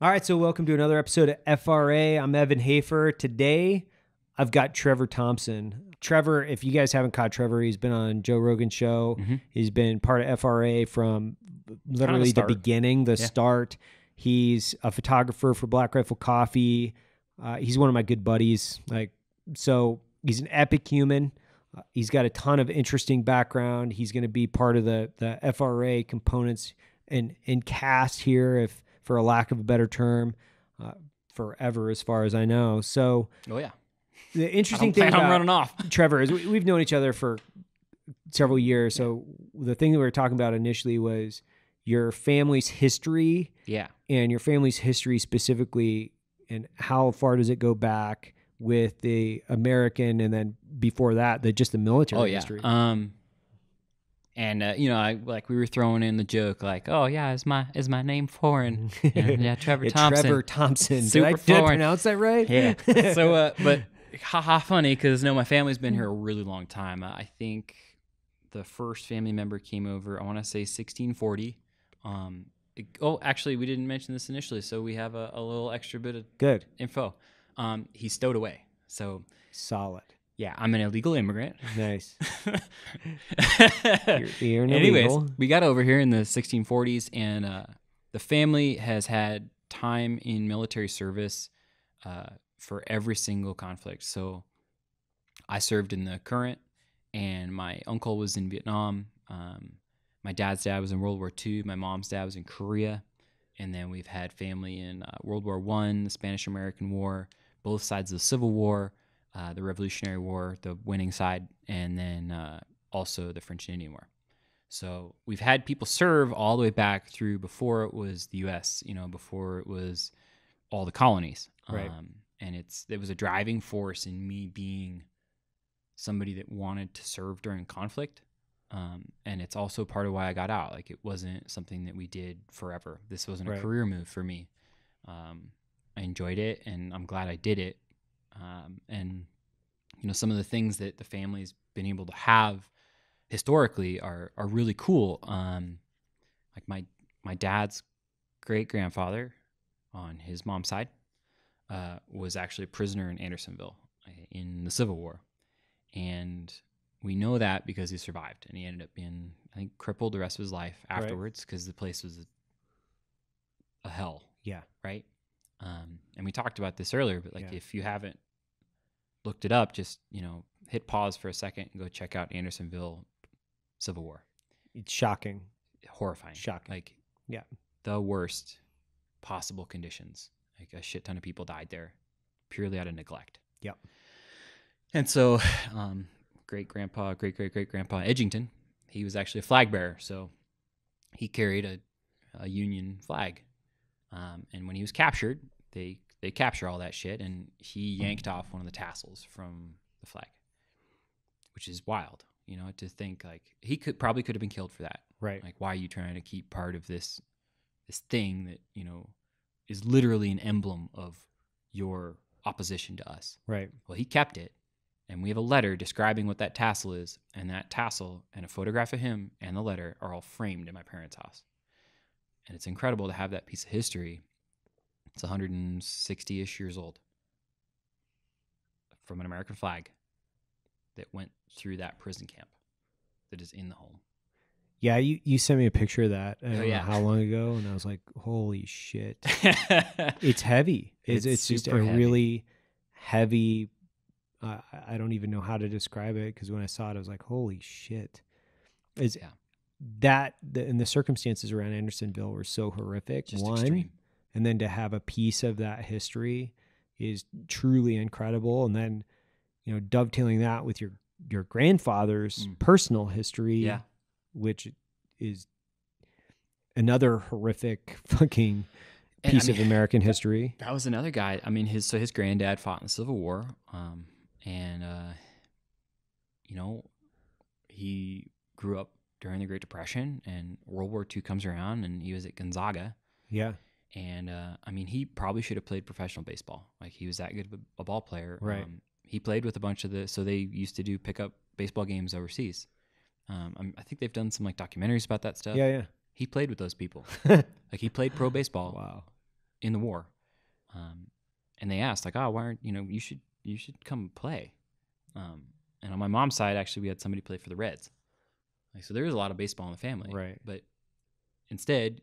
All right, so welcome to another episode of FRA. I'm Evan Hafer. Today, I've got Trevor Thompson. Trevor, if you guys haven't caught Trevor, he's been on Joe Rogan's show. Mhm. He's been part of FRA from literally the, start. beginning, the Yeah. start. He's a photographer for Black Rifle Coffee. Uh, he's one of my good buddies. Like, so he's an epic human. Uh, he's got a ton of interesting background. He's going to be part of the the FRA components and and cast here, if for a lack of a better term, uh, forever as far as I know. So Oh yeah. the interesting thing about running off. Trevor is we, we've known each other for several years. So the thing that we were talking about initially was your family's history Yeah. and your family's history specifically, and how far does it go back with the American, and then before that, the just the military Oh yeah. history. Um. And uh, you know, I like we were throwing in the joke, like, "Oh yeah, is my is my name foreign?" yeah, yeah, Trevor Yeah, Thompson. Trevor Thompson. Did I, Super did I pronounce that right? Yeah. so, uh, but haha, funny because no, my family's been here a really long time. Uh, I think the first family member came over. I want to say 1640. Um. it- oh, actually, we didn't mention this initially, so we have a, a little extra bit of Good. info. Um, he stowed away. So Solid. Yeah, I'm an illegal immigrant. Nice. You're, you're an Anyways, illegal. we got over here in the 1640s, and uh, the family has had time in military service uh, for every single conflict. So I served in the current, and my uncle was in Vietnam. Um, my dad's dad was in World War II. My mom's dad was in Korea. And then we've had family in uh, World War One, the Spanish American War, both sides of the Civil War, uh, the Revolutionary War, the winning side, and then uh, also the French and Indian War. So we've had people serve all the way back through before it was the U.S. You know, before it was all the colonies. Right. Um, and it's it was a driving force in me being somebody that wanted to serve during conflict. Um, and it's also part of why I got out. Like it wasn't something that we did forever. This wasn't Right. a career move for me. Um, I enjoyed it, and I'm glad I did it. Um, and you know, some of the things that the family's been able to have historically are are really cool. Um, like my my dad's great grandfather on his mom's side uh, was actually a prisoner in Andersonville uh, in the Civil War, and we know that because he survived and he ended up being I think crippled the rest of his life afterwards because the place was a, a hell Yeah. right? Um, and we talked about this earlier, but like Yeah. if you haven't looked it up, just you know, hit pause for a second and go check out Andersonville Civil War. It's shocking. Horrifying, Shocking. like Yeah. the worst possible conditions. Like a shit ton of people died there purely out of neglect. Yep. And so, um, great grandpa, great great great grandpa Edgington, he was actually a flag bearer, so he carried a, a Union flag. Um, and when he was captured, they they capture all that shit, and he hmm. yanked off one of the tassels from the flag, which is wild. You know, to think like he could probably could have been killed for that. Right. Like, why are you trying to keep part of this this thing that you know is literally an emblem of your opposition to us? Right. Well, he kept it, and we have a letter describing what that tassel is, and that tassel and a photograph of him and the letter are all framed in my parents' house. And it's incredible to have that piece of history. It's 160 ish years old from an American flag that went through that prison camp that is in the home. Yeah, you, you sent me a picture of that. I don't Oh, know yeah. how long ago, and I was like, "Holy shit!" It's heavy. It's, It's it's, just a heavy. really heavy. Uh, I I don't even know how to describe it because when I saw it, I was like, "Holy shit!" Is Yeah. that the, and the circumstances around Andersonville were so horrific. Just One, extreme. And then to have a piece of that history is truly incredible. And then, you know, dovetailing that with your your grandfather's Mm. personal history, Yeah. which is another horrific fucking And, I piece of American history. That was another guy. I mean, his so his granddad fought in the Civil War, um, and uh, you know, he grew up during the Great Depression, and World War II comes around, and he was at Gonzaga, Yeah, and uh, I mean, he probably should have played professional baseball. Like he was that good of a, ball player. Right. Um, he played with a bunch of the. So they used to do pickup baseball games overseas. Um, I'm- I think they've done some like documentaries about that stuff. yeah, yeah. He played with those people. Like he played pro baseball wow. in the war, um, and they asked like, "Oh, why aren't you know you should you should come play?" Um, and on my mom's side, actually, we had somebody play for the Reds. Like, so there was a lot of baseball in the family, Right. But instead,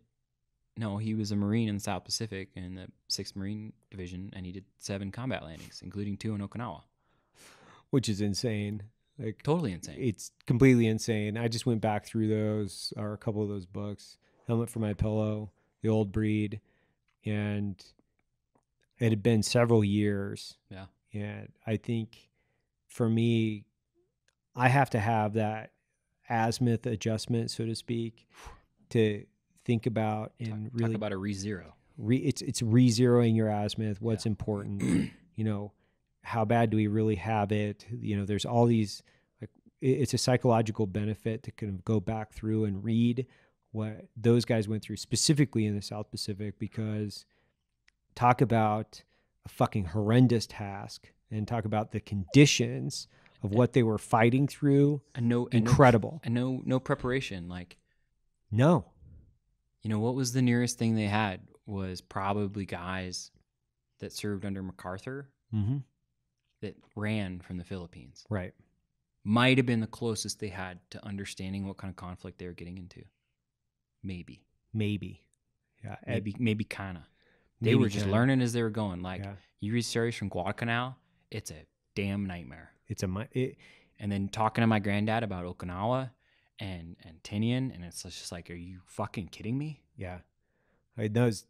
no, he was a Marine in the South Pacific in the Sixth Marine Division, and he did seven combat landings, including two in Okinawa. which is insane. Like Totally insane. it's completely insane. I just went back through those or a couple of those books. Helmet for my pillow, The Old Breed, and it had been several years. Yeah. And I think for me, I have to have that azimuth adjustment, so to speak, to think about and talk, really talk about a re-zero. re, it's it's re-zeroing your azimuth what's important you know how bad do we really have it? You know there's all these like it- it's a psychological benefit to kind of go back through and read what those guys went through specifically in the south pacific because talk about a fucking horrendous task and talk about the conditions of what they were fighting through. And no, and no, incredible. and no, no preparation. Like no you know, what was the nearest thing they had was probably guys that served under MacArthur mm-hmm. that ran from the Philippines. right Might have been the closest they had to understanding what kind of conflict they were getting into. Maybe, maybe yeah maybe, maybe kind of. They were just kinda. learning as they were going. Like yeah. you read stories from Guadalcanal, it's a damn nightmare. it's a it, And then talking to my granddad about Okinawa and and Tinian, and it's just like, are you fucking kidding me? Yeah, I those.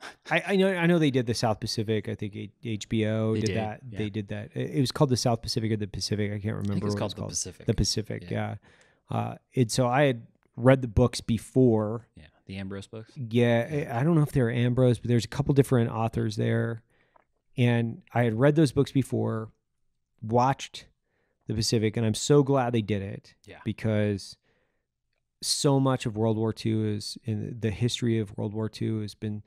I, I know I know they did the South Pacific. I think HBO did, did, that. yeah. They did that. It it was called the South Pacific or the Pacific. I can't remember. I think it's what called it the was Pacific. The Pacific. Yeah. Yeah. Uh, and so I had read the books before. yeah, the Ambrose books. Yeah, I I don't know if they're Ambrose, but there's a couple different authors there, and I had read those books before, watched the Pacific, and I'm so glad they did it. Yeah. because so much of World War II is in the history of World War II has been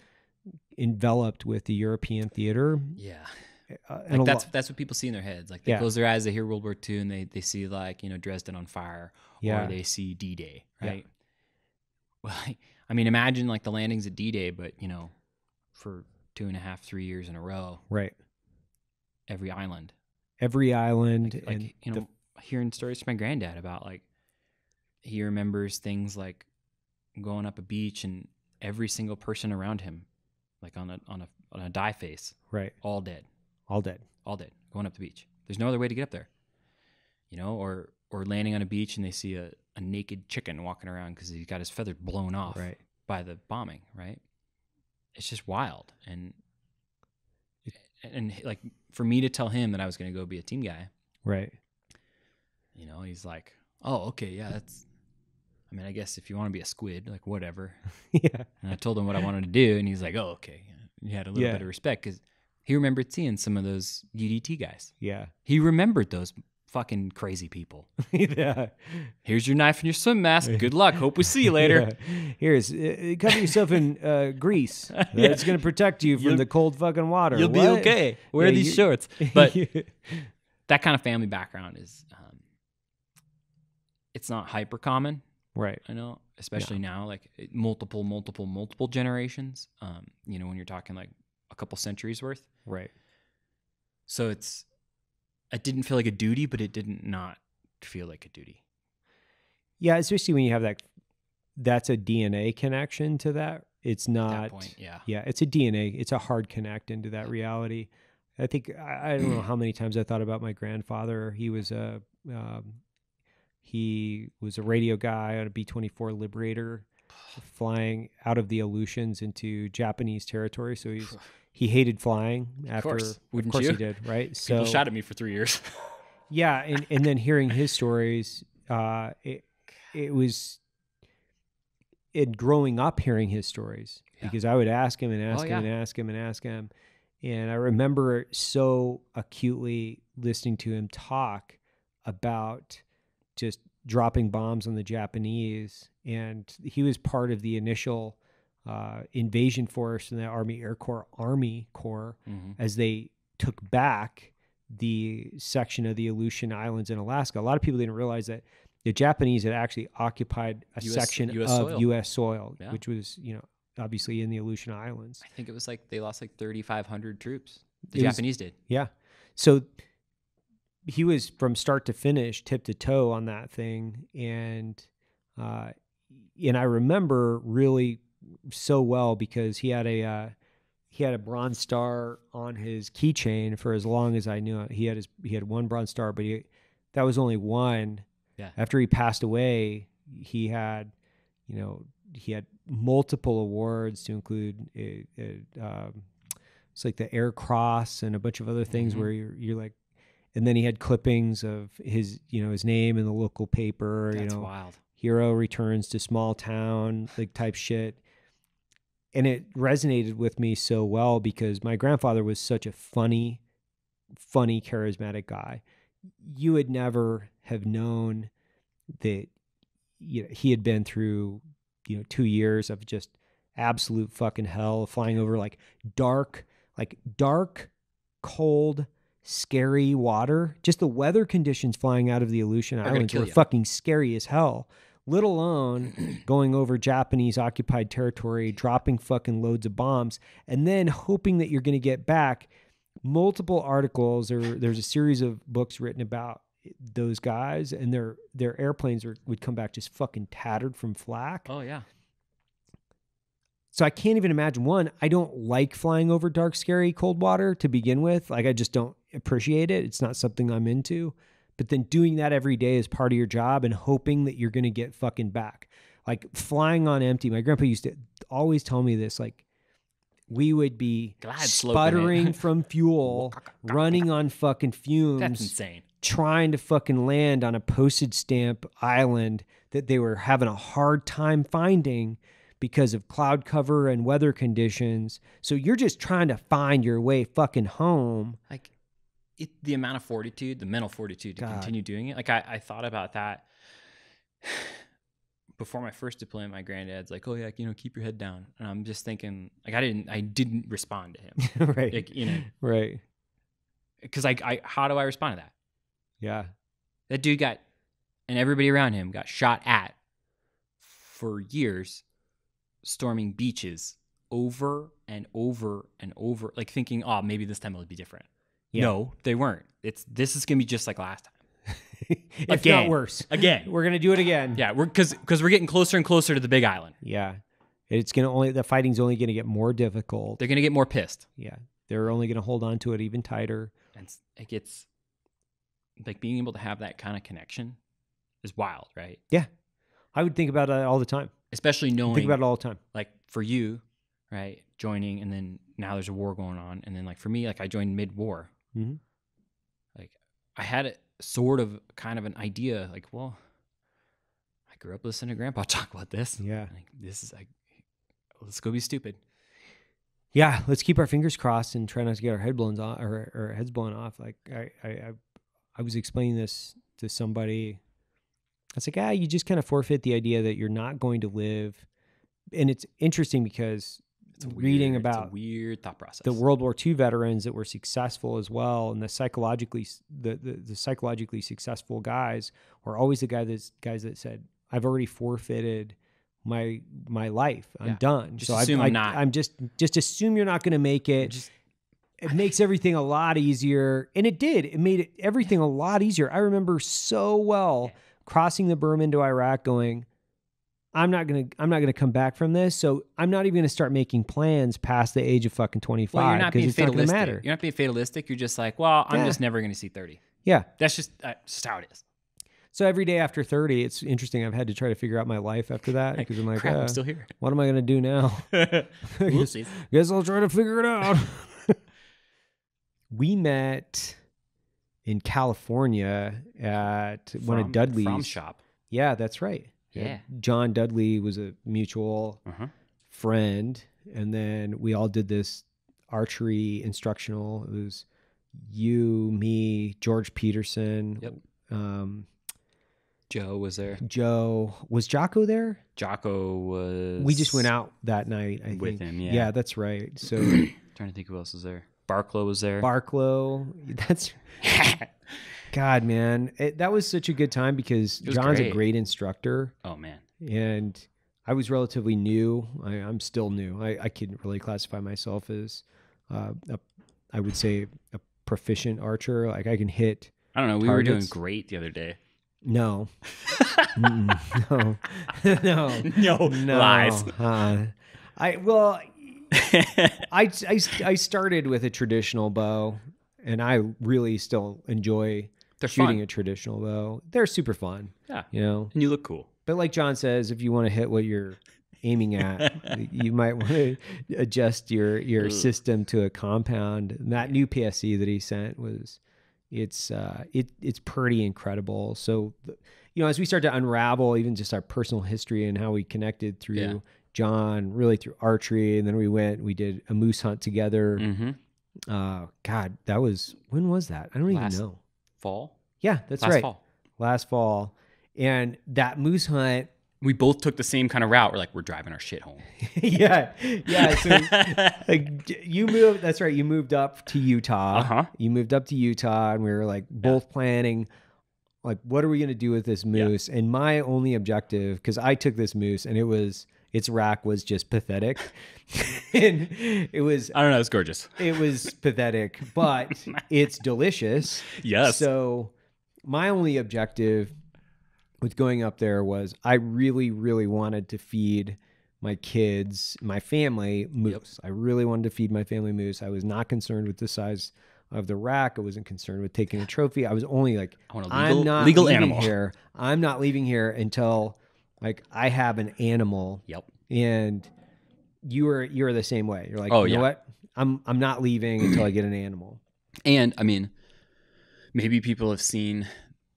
enveloped with the European theater. Yeah. Uh, and Like that's lo- that's what people see in their heads. Like they Yeah. close their eyes, they hear World War II, and they they see like you know Dresden on fire, yeah, or they see D Day, Yeah. right? Well, I mean, imagine like the landings at D Day, but you know, for two and a half, three years in a row, right. every island. Every island Like, like and you know, hearing stories from my granddad about like he remembers things like going up a beach and every single person around him, like on a on a on a die face, right, all dead. all dead. all dead going up the beach. There's no other way to get up there, you know, or or landing on a beach and they see a, a naked chicken walking around because he's got his feathers blown off Right. by the bombing. Right? It's just wild, and and like for me to tell him that I was going to go be a team guy, Right. you know, he's like, "Oh, okay, yeah, that's." I mean, I guess if you want to be a squid, like whatever. yeah. And I told him what I wanted to do, and he's like, "Oh, okay." He had a little Yeah. bit of respect because he remembered seeing some of those UDT guys. Yeah. He remembered those fucking crazy people. yeah. Here's your knife and your swim mask. Good luck. Hope we see you later. Yeah. Here's uh, cover yourself in uh, grease. Yeah. That's going to protect you from You'll- the cold fucking water. You'll be okay. Wear Yeah, these you- shorts. But that kind of family background is, um, it's not hyper common. right. I know, especially now, like multiple, multiple, multiple generations. Um, you know, when you're talking like a couple centuries worth. Right. So it's, it didn't feel like a duty, but it didn't not feel like a duty. Yeah, especially when you have that. That's a DNA connection to that. It's not. that point, yeah. Yeah, it's a DNA. It's a hard connect into that reality. I think I, I don't know how many times I thought about my grandfather. He was a um, he was a radio guy on a B twenty four Liberator, flying out of the Aleutians into Japanese territory. So he's he hated flying. After course. Wouldn't of course you? he did, right? So People shot at me for three years. yeah, and and then hearing his stories, uh, it it was it growing up hearing his stories Yeah. because I would ask him and ask Oh, him and ask him and ask him, and I remember so acutely listening to him talk about just dropping bombs on the Japanese, and he was part of the initial uh, invasion force in the Army Air Corps Army Corps Mhm. as they took back the section of the Aleutian Islands in Alaska. A lot of people didn't realize that the Japanese had actually occupied a US section US of soil. U.S. soil, Yeah. which was you know obviously in the Aleutian Islands. I think it was like they lost like 3,500 troops. The It was- Japanese did. Yeah. So he was from start to finish, tip to toe on that thing. And uh and I remember really so well because he had a uh he had a bronze star on his keychain for as long as I knew it. He had his he had one bronze star, but he that was only one. Yeah. After he passed away, he had, you know, he had multiple awards to include a, a, um, it's like the Air Cross and a bunch of other things Mhm. where you're, you're like, and then he had clippings of his, you know, his name in the local paper, That's you know, wild. hero returns to small town, like type shit. And it resonated with me so well because my grandfather was such a funny, funny, charismatic guy. You would never have known that you know, he had been through, you know, two years of just absolute fucking hell, flying over like dark, like dark, cold, scary water. Just the weather conditions flying out of the Aleutian gonna Islands were ya. fucking scary as hell. Let alone going over Japanese occupied territory, dropping fucking loads of bombs, and then hoping that you're going to get back. Multiple articles, or there's a series of books written about those guys, and their their airplanes would come back just fucking tattered from flak. Oh yeah. So I can't even imagine. One, I don't like flying over dark, scary, cold water to begin with. Like I just don't appreciate it. It's not something I'm into. But then doing that every day is part of your job and hoping that you're going to get fucking back. Like flying on empty. My grandpa used to always tell me this. Like we would be Glad sputtering from fuel, running on fucking fumes That's insane. trying to fucking land on a postage stamp island that they were having a hard time finding because of cloud cover and weather conditions. So you're just trying to find your way fucking home. Like it, the amount of fortitude, the mental fortitude to God. continue doing it. Like I, I thought about that before my first deployment. My granddad's like, "Oh yeah, you know, keep your head down," and I'm just thinking, like, I didn't, I didn't respond to him, right. like, you know, right. because like, I, how do I respond to that? Yeah. That dude got, and everybody around him got shot at for years, storming beaches over and over and over, like thinking, oh, maybe this time it'll be different. Yeah. No, they weren't. It's this is gonna be just like last time. if Again. not worse. Again. We're going to do it again. Yeah, we're because because we're getting closer and closer to the big island. Yeah. It's going to only the fighting's only going to get more difficult. They're gonna get more pissed, yeah. They're only going to hold on to it even tighter. and it gets like being able to have that kind of connection is wild, right? Yeah. I would think about it all the time. Especially knowing Think about it all the time. like for you, right, joining and then now there's a war going on, and then like for me, like I joined mid-war. Mhm. Like I had it sort of kind of an idea, like, well, I grew up listening to Grandpa talk about this. Yeah. Like this is like, let's go be stupid. yeah, let's keep our fingers crossed and try not to get our head blown off or, or heads blown off. Like I, I, I, I was explaining this to somebody. It's like, ah, you just kind of forfeit the idea that you're not going to live. And it's interesting because It's reading weird- a about weird thought process. the World War II veterans that were successful as well, and the psychologically the, the, the psychologically successful guys were always the guy that's guys that said, "I've already forfeited my my life. I'm Yeah. done. Just so I- assume I, I'm not. I'm just just assume you're not going to make it. Just- it makes everything a lot easier, and it did. It made it everything a lot easier. I remember so well Yeah. crossing the berm into Iraq, going. I'm not gonna. I'm not gonna come back from this. So I'm not even gonna start making plans past the age of fucking 25 well, you're not being not fatalistic. matter. You're not being fatalistic. You're just like, well, I'm Yeah. just never going to see 30. Yeah. That's just, uh, just how it is. So every day after 30, it's interesting. I've had to try to figure out my life after that because I'm like, Crap, uh, I'm still here. what am I gonna do now? Whoopsies. Guess I'll try to figure it out. we met in California at one of Dudley's. From shop. Yeah, that's right. Yeah. John Dudley was a mutual Uh-huh. friend, and then we all did this archery instructional. It was you, me, George Peterson, Yep. um, Joe was there. Joe. Was Jocko there? Jocko was. We just went out that night. I with think. him, yeah. Yeah, that's right. So trying to think who else was there. Barklow was there. Barklow. That's God, man. It, that was such a good time because John's a great. great instructor, oh man. and I was relatively new. I, I'm still new. I, I couldn't really classify myself as, uh, a, I would say, a proficient archer. Like I can hit. I don't know. We were doing great the other day. No, no, no, No, no. lies. Uh, I well, I, I I started with a traditional bow, and I really still enjoy They're shooting fun. a traditional bow. They're super fun. Yeah. You know, And you look cool. but like John says, if you want to hit what you're aiming at, you might want to adjust your your Ugh. system to a compound. And that new PSE that he sent was it's uh it it's pretty incredible. So you know, as we start to unravel even just our personal history and how we connected through Yeah. John, really through archery, and then we went we did a moose hunt together. Mm-hmm. Uh God, that was when was that? I don't Last- even know. Fall. Yeah, that's Last right. fall. Last fall. And that moose hunt We both took the same kind of route. We're like, we're driving our shit home. yeah, yeah. So like, you moved. That's right. You moved up to Utah. Uh-huh. You moved up to Utah, and we were like both planning, like, what are we gonna do with this Yeah. moose? And my only objective, because I took this moose, and it was its rack was just pathetic, and it was I don't know. It's gorgeous. it was pathetic, but it's delicious. Yes. So my only objective with going up there was I really, really wanted to feed my kids, my family moose. I really wanted to feed my family moose. I was not concerned with the size of the rack. I wasn't concerned with taking a trophy. I was only like, I want a I'm not legal leaving animal. here. I'm not leaving here until like I have an animal Yep. and you are you're the same way. You're like, Oh, you know yeah. what? I'm I'm not leaving until I get an animal. And I mean, maybe people have seen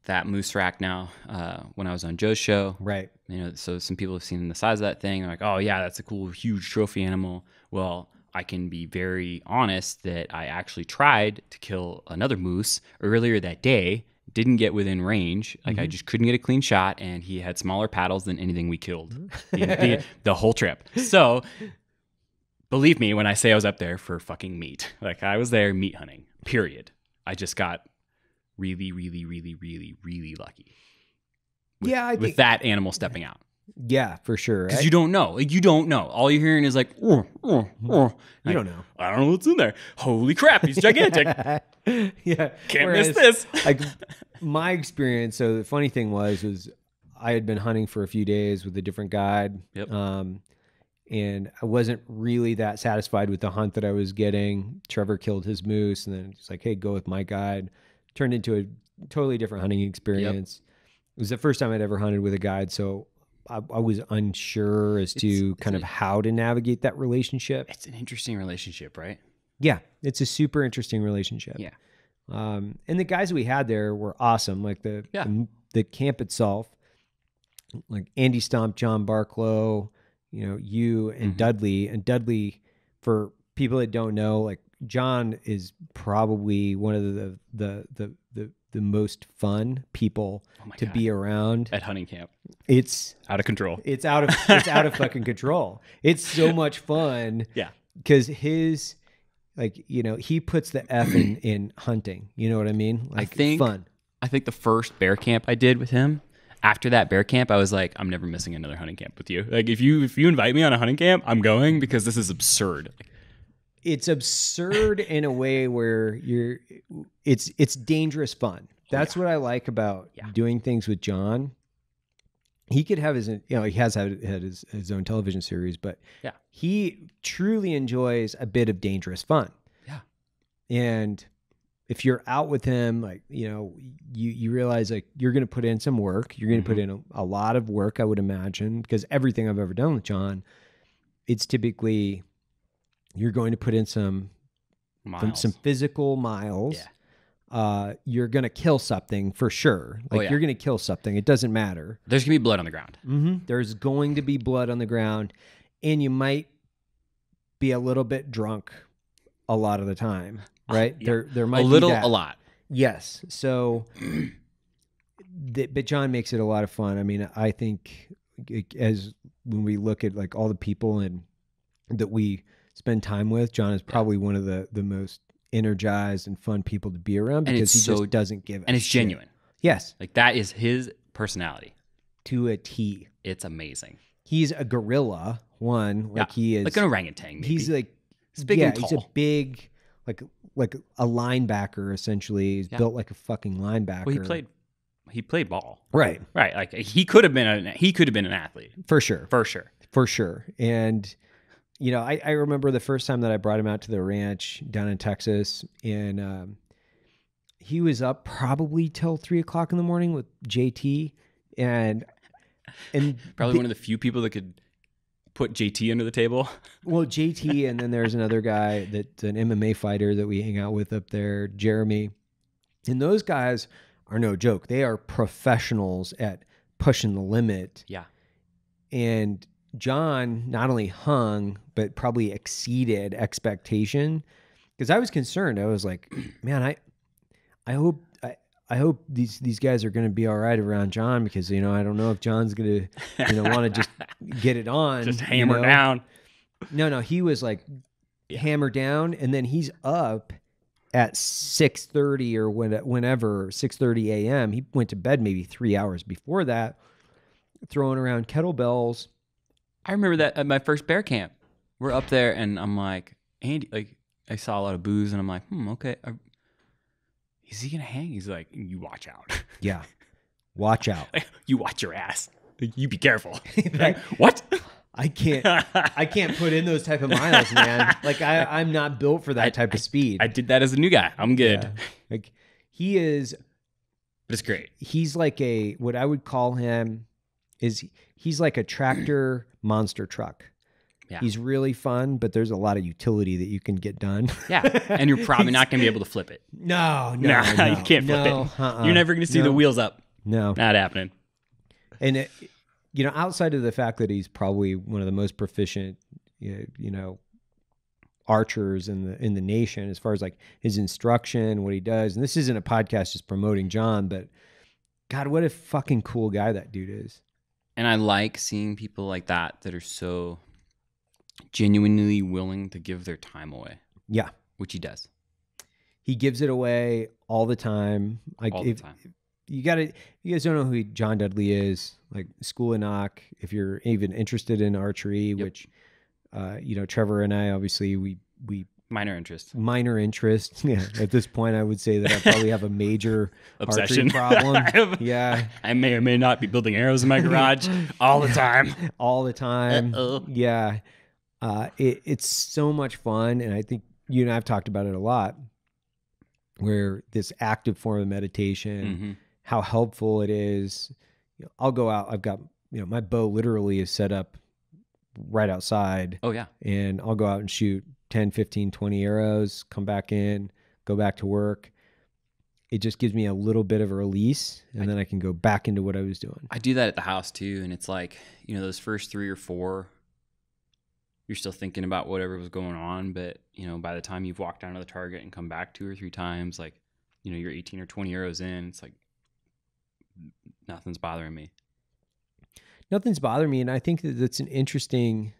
that moose rack now. Uh, when I was on Joe's show, Right. you know, so some people have seen the size of that thing. They're like, oh yeah, that's a cool, huge trophy animal. Well, I can be very honest that I actually tried to kill another moose earlier that day. Didn't get within range. Like I mm-hmm. just couldn't get a clean shot, and he had smaller paddles than anything we killed mm-hmm. the, the, the whole trip. So believe me when I say I was up there for fucking meat. Like I was there meat hunting. Period. I just got really, really, really, really, really lucky. With, Yeah, I with that animal stepping out Yeah, for sure. because you don't know. Like you don't know. All you're hearing is like, oh, oh, oh. you don't know. I don't know what's in there. Holy crap, he's gigantic. yeah. Can't Whereas, miss this. like my experience. So the funny thing was, was I had been hunting for a few days with a different guide. Yep. Um, and I wasn't really that satisfied with the hunt that I was getting. Trevor killed his moose, and then it's like, hey, go with my guide. Turned into a totally different hunting experience. It was the first time I'd ever hunted with a guide, so I, I was unsure as to It's- it's kind of a- how to navigate that relationship. It's an interesting relationship, right? Yeah, it's a super interesting relationship. Yeah. Um, and the guys we had there were awesome. Like the Yeah. the, the camp itself, like Andy Stumpf, John Barklow, you know, you and Mhm. Dudley. And Dudley, for people that don't know, like John is probably one of the the the the, the most fun people Oh to God. be around. at hunting camp. It's Out of control. it's out of it's out of fucking control. It's so much fun Yeah. because his like you know he puts the F in in hunting. You know what I mean? Like think- fun. I think the first bear camp I did with him, after that bear camp, I was like, I'm never missing another hunting camp with you. Like if you if you invite me on a hunting camp, I'm going because this is absurd. It's absurd in a way where you're. It's it's dangerous fun. Oh, That's what I like about Yeah. doing things with John. He could have his, you know, he has had, had his, his own television series, but Yeah. he truly enjoys a bit of dangerous fun. Yeah. And if you're out with him, like, you know, you, you realize like you're going to put in some work. You're going to put mm-hmm. in a, a lot of work, I would imagine, because everything I've ever done with John, it's typically you're going to put in some some, Miles. some physical miles. Yeah. Uh, you're going to kill something for sure. Like Oh, yeah. you're going to kill something. It doesn't matter. There's gonna be blood on the ground. Mm-hmm. There's going to be blood on the ground, and you might be a little bit drunk a lot of the time, right? Ah, yeah. There, there might a little, a lot. Yes. So, th- but John makes it a lot of fun. I mean, I think it- as when we look at like all the people and that we spend time with, John is probably one of the the most energized and fun people to be around because he so- just doesn't give. a And it's shit. genuine. Yes, Like that is his personality. to a T. It's amazing. he's a gorilla. One, like Yeah, he is. like an orangutan. Maybe. he's like He's big yeah, and he's a big like like a linebacker essentially. He's Yeah. built like a fucking linebacker. well, he played. He played ball. right Right. Like he could have been a he could have been an athlete for sure, for sure. for sure. And you know, I, I remember the first time that I brought him out to the ranch down in Texas, and um, he was up probably till three o'clock in the morning with JT, and and Probably one of the few people that could put JT under the table. Well, JT, and then there's another guy that's an MMA fighter that we hang out with up there, Jeremy. And those guys are no joke. They are professionals at pushing the limit. Yeah. And John not only hung, but probably exceeded expectation. Because I was concerned. I was like, man, I I hope I, I hope these these guys are gonna be all right around John because you know, I don't know if John's gonna you know want to just get it on. Just you hammer know? down. No, no, he was like Yeah. hammer down, and then he's up at six thirty or when, whenever six thirty a.m. He went to bed maybe three hours before that, throwing around kettlebells. I remember that at my first bear camp. We're up there, and I'm like, Andy, like, I saw a lot of booze, and I'm like, hmm, okay. uh, Is he gonna hang? He's like, you watch out. Yeah, watch out. you watch your ass. You be careful. Like, what? I can't, I can't put in those type of miles, man. Like I, I'm not built for that I- type of speed. I did that as a new guy. I'm good. Yeah. Like he is But it's great. he's like a what I would call him is he's like a tractor monster truck. Yeah. He's really fun, but there's a lot of utility that you can get done. Yeah. And you're probably not gonna be able to flip it. No, no, Nah, no, you can't flip no, it. uh-uh, You're never gonna see the wheels up. No, Not happening. and it, you know, outside of the fact that he's probably one of the most proficient, you you know, archers in the in the nation as far as like his instruction, what he does. And this isn't a podcast just promoting John, but God, what a fucking cool guy that dude is. And I like seeing people like that that are so genuinely willing to give their time away, Yeah. which he does He gives it away all the time. Like all if the time. you got to, you guys don't know who John Dudley is. Like School of Nock. If you're even interested in archery, which, uh, you know, Trevor and I obviously we we Minor interest. minor interest. Yeah, at this point, I would say that I probably have a major Obsession. problem. I have- yeah, I may or may not be building arrows in my garage all the time. all the time. Uh-oh. Yeah, uh, it, it's so much fun, and I think you and I've talked about it a lot. Where this active form of meditation, hmm how helpful it is. You know, I'll go out. I've got you know my bow literally is set up right outside, Oh yeah. and I'll go out and shoot 10, 15, 20 arrows, come back in, go back to work. It just gives me a little bit of a release, and I- then I can go back into what I was doing. I do that at the house too, and it's like you know those first three or four, you're still thinking about whatever was going on, but you know by the time you've walked down to the target and come back two or three times, like you know you're 18 or 20 arrows in, it's like nothing's bothering me. Nothing's bothering me, and I think that that's an interesting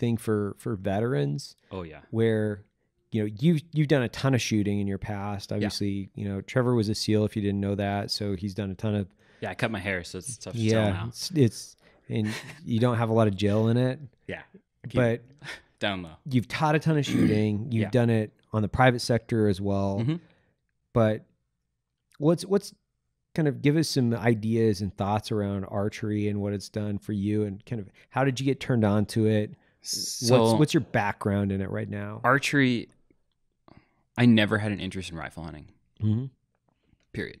thing for for veterans Oh yeah, where you know you've you've done a ton of shooting in your past. Obviously, you know Trevor was a SEAL. If you didn't know that, so he's done a ton of yeah. I cut my hair, so it's tough to tell yeah. now. It's, it's and you don't have a lot of gel in it, Yeah, keep but down low. you've taught a ton of shooting. You've Yeah. done it on the private sector as well. Mhm. But what's what's kind of give us some ideas and thoughts around archery and what it's done for you and kind of how did you get turned on to it? So what's what's your background in it right now? archery? I never had an interest in rifle hunting. hmm Period.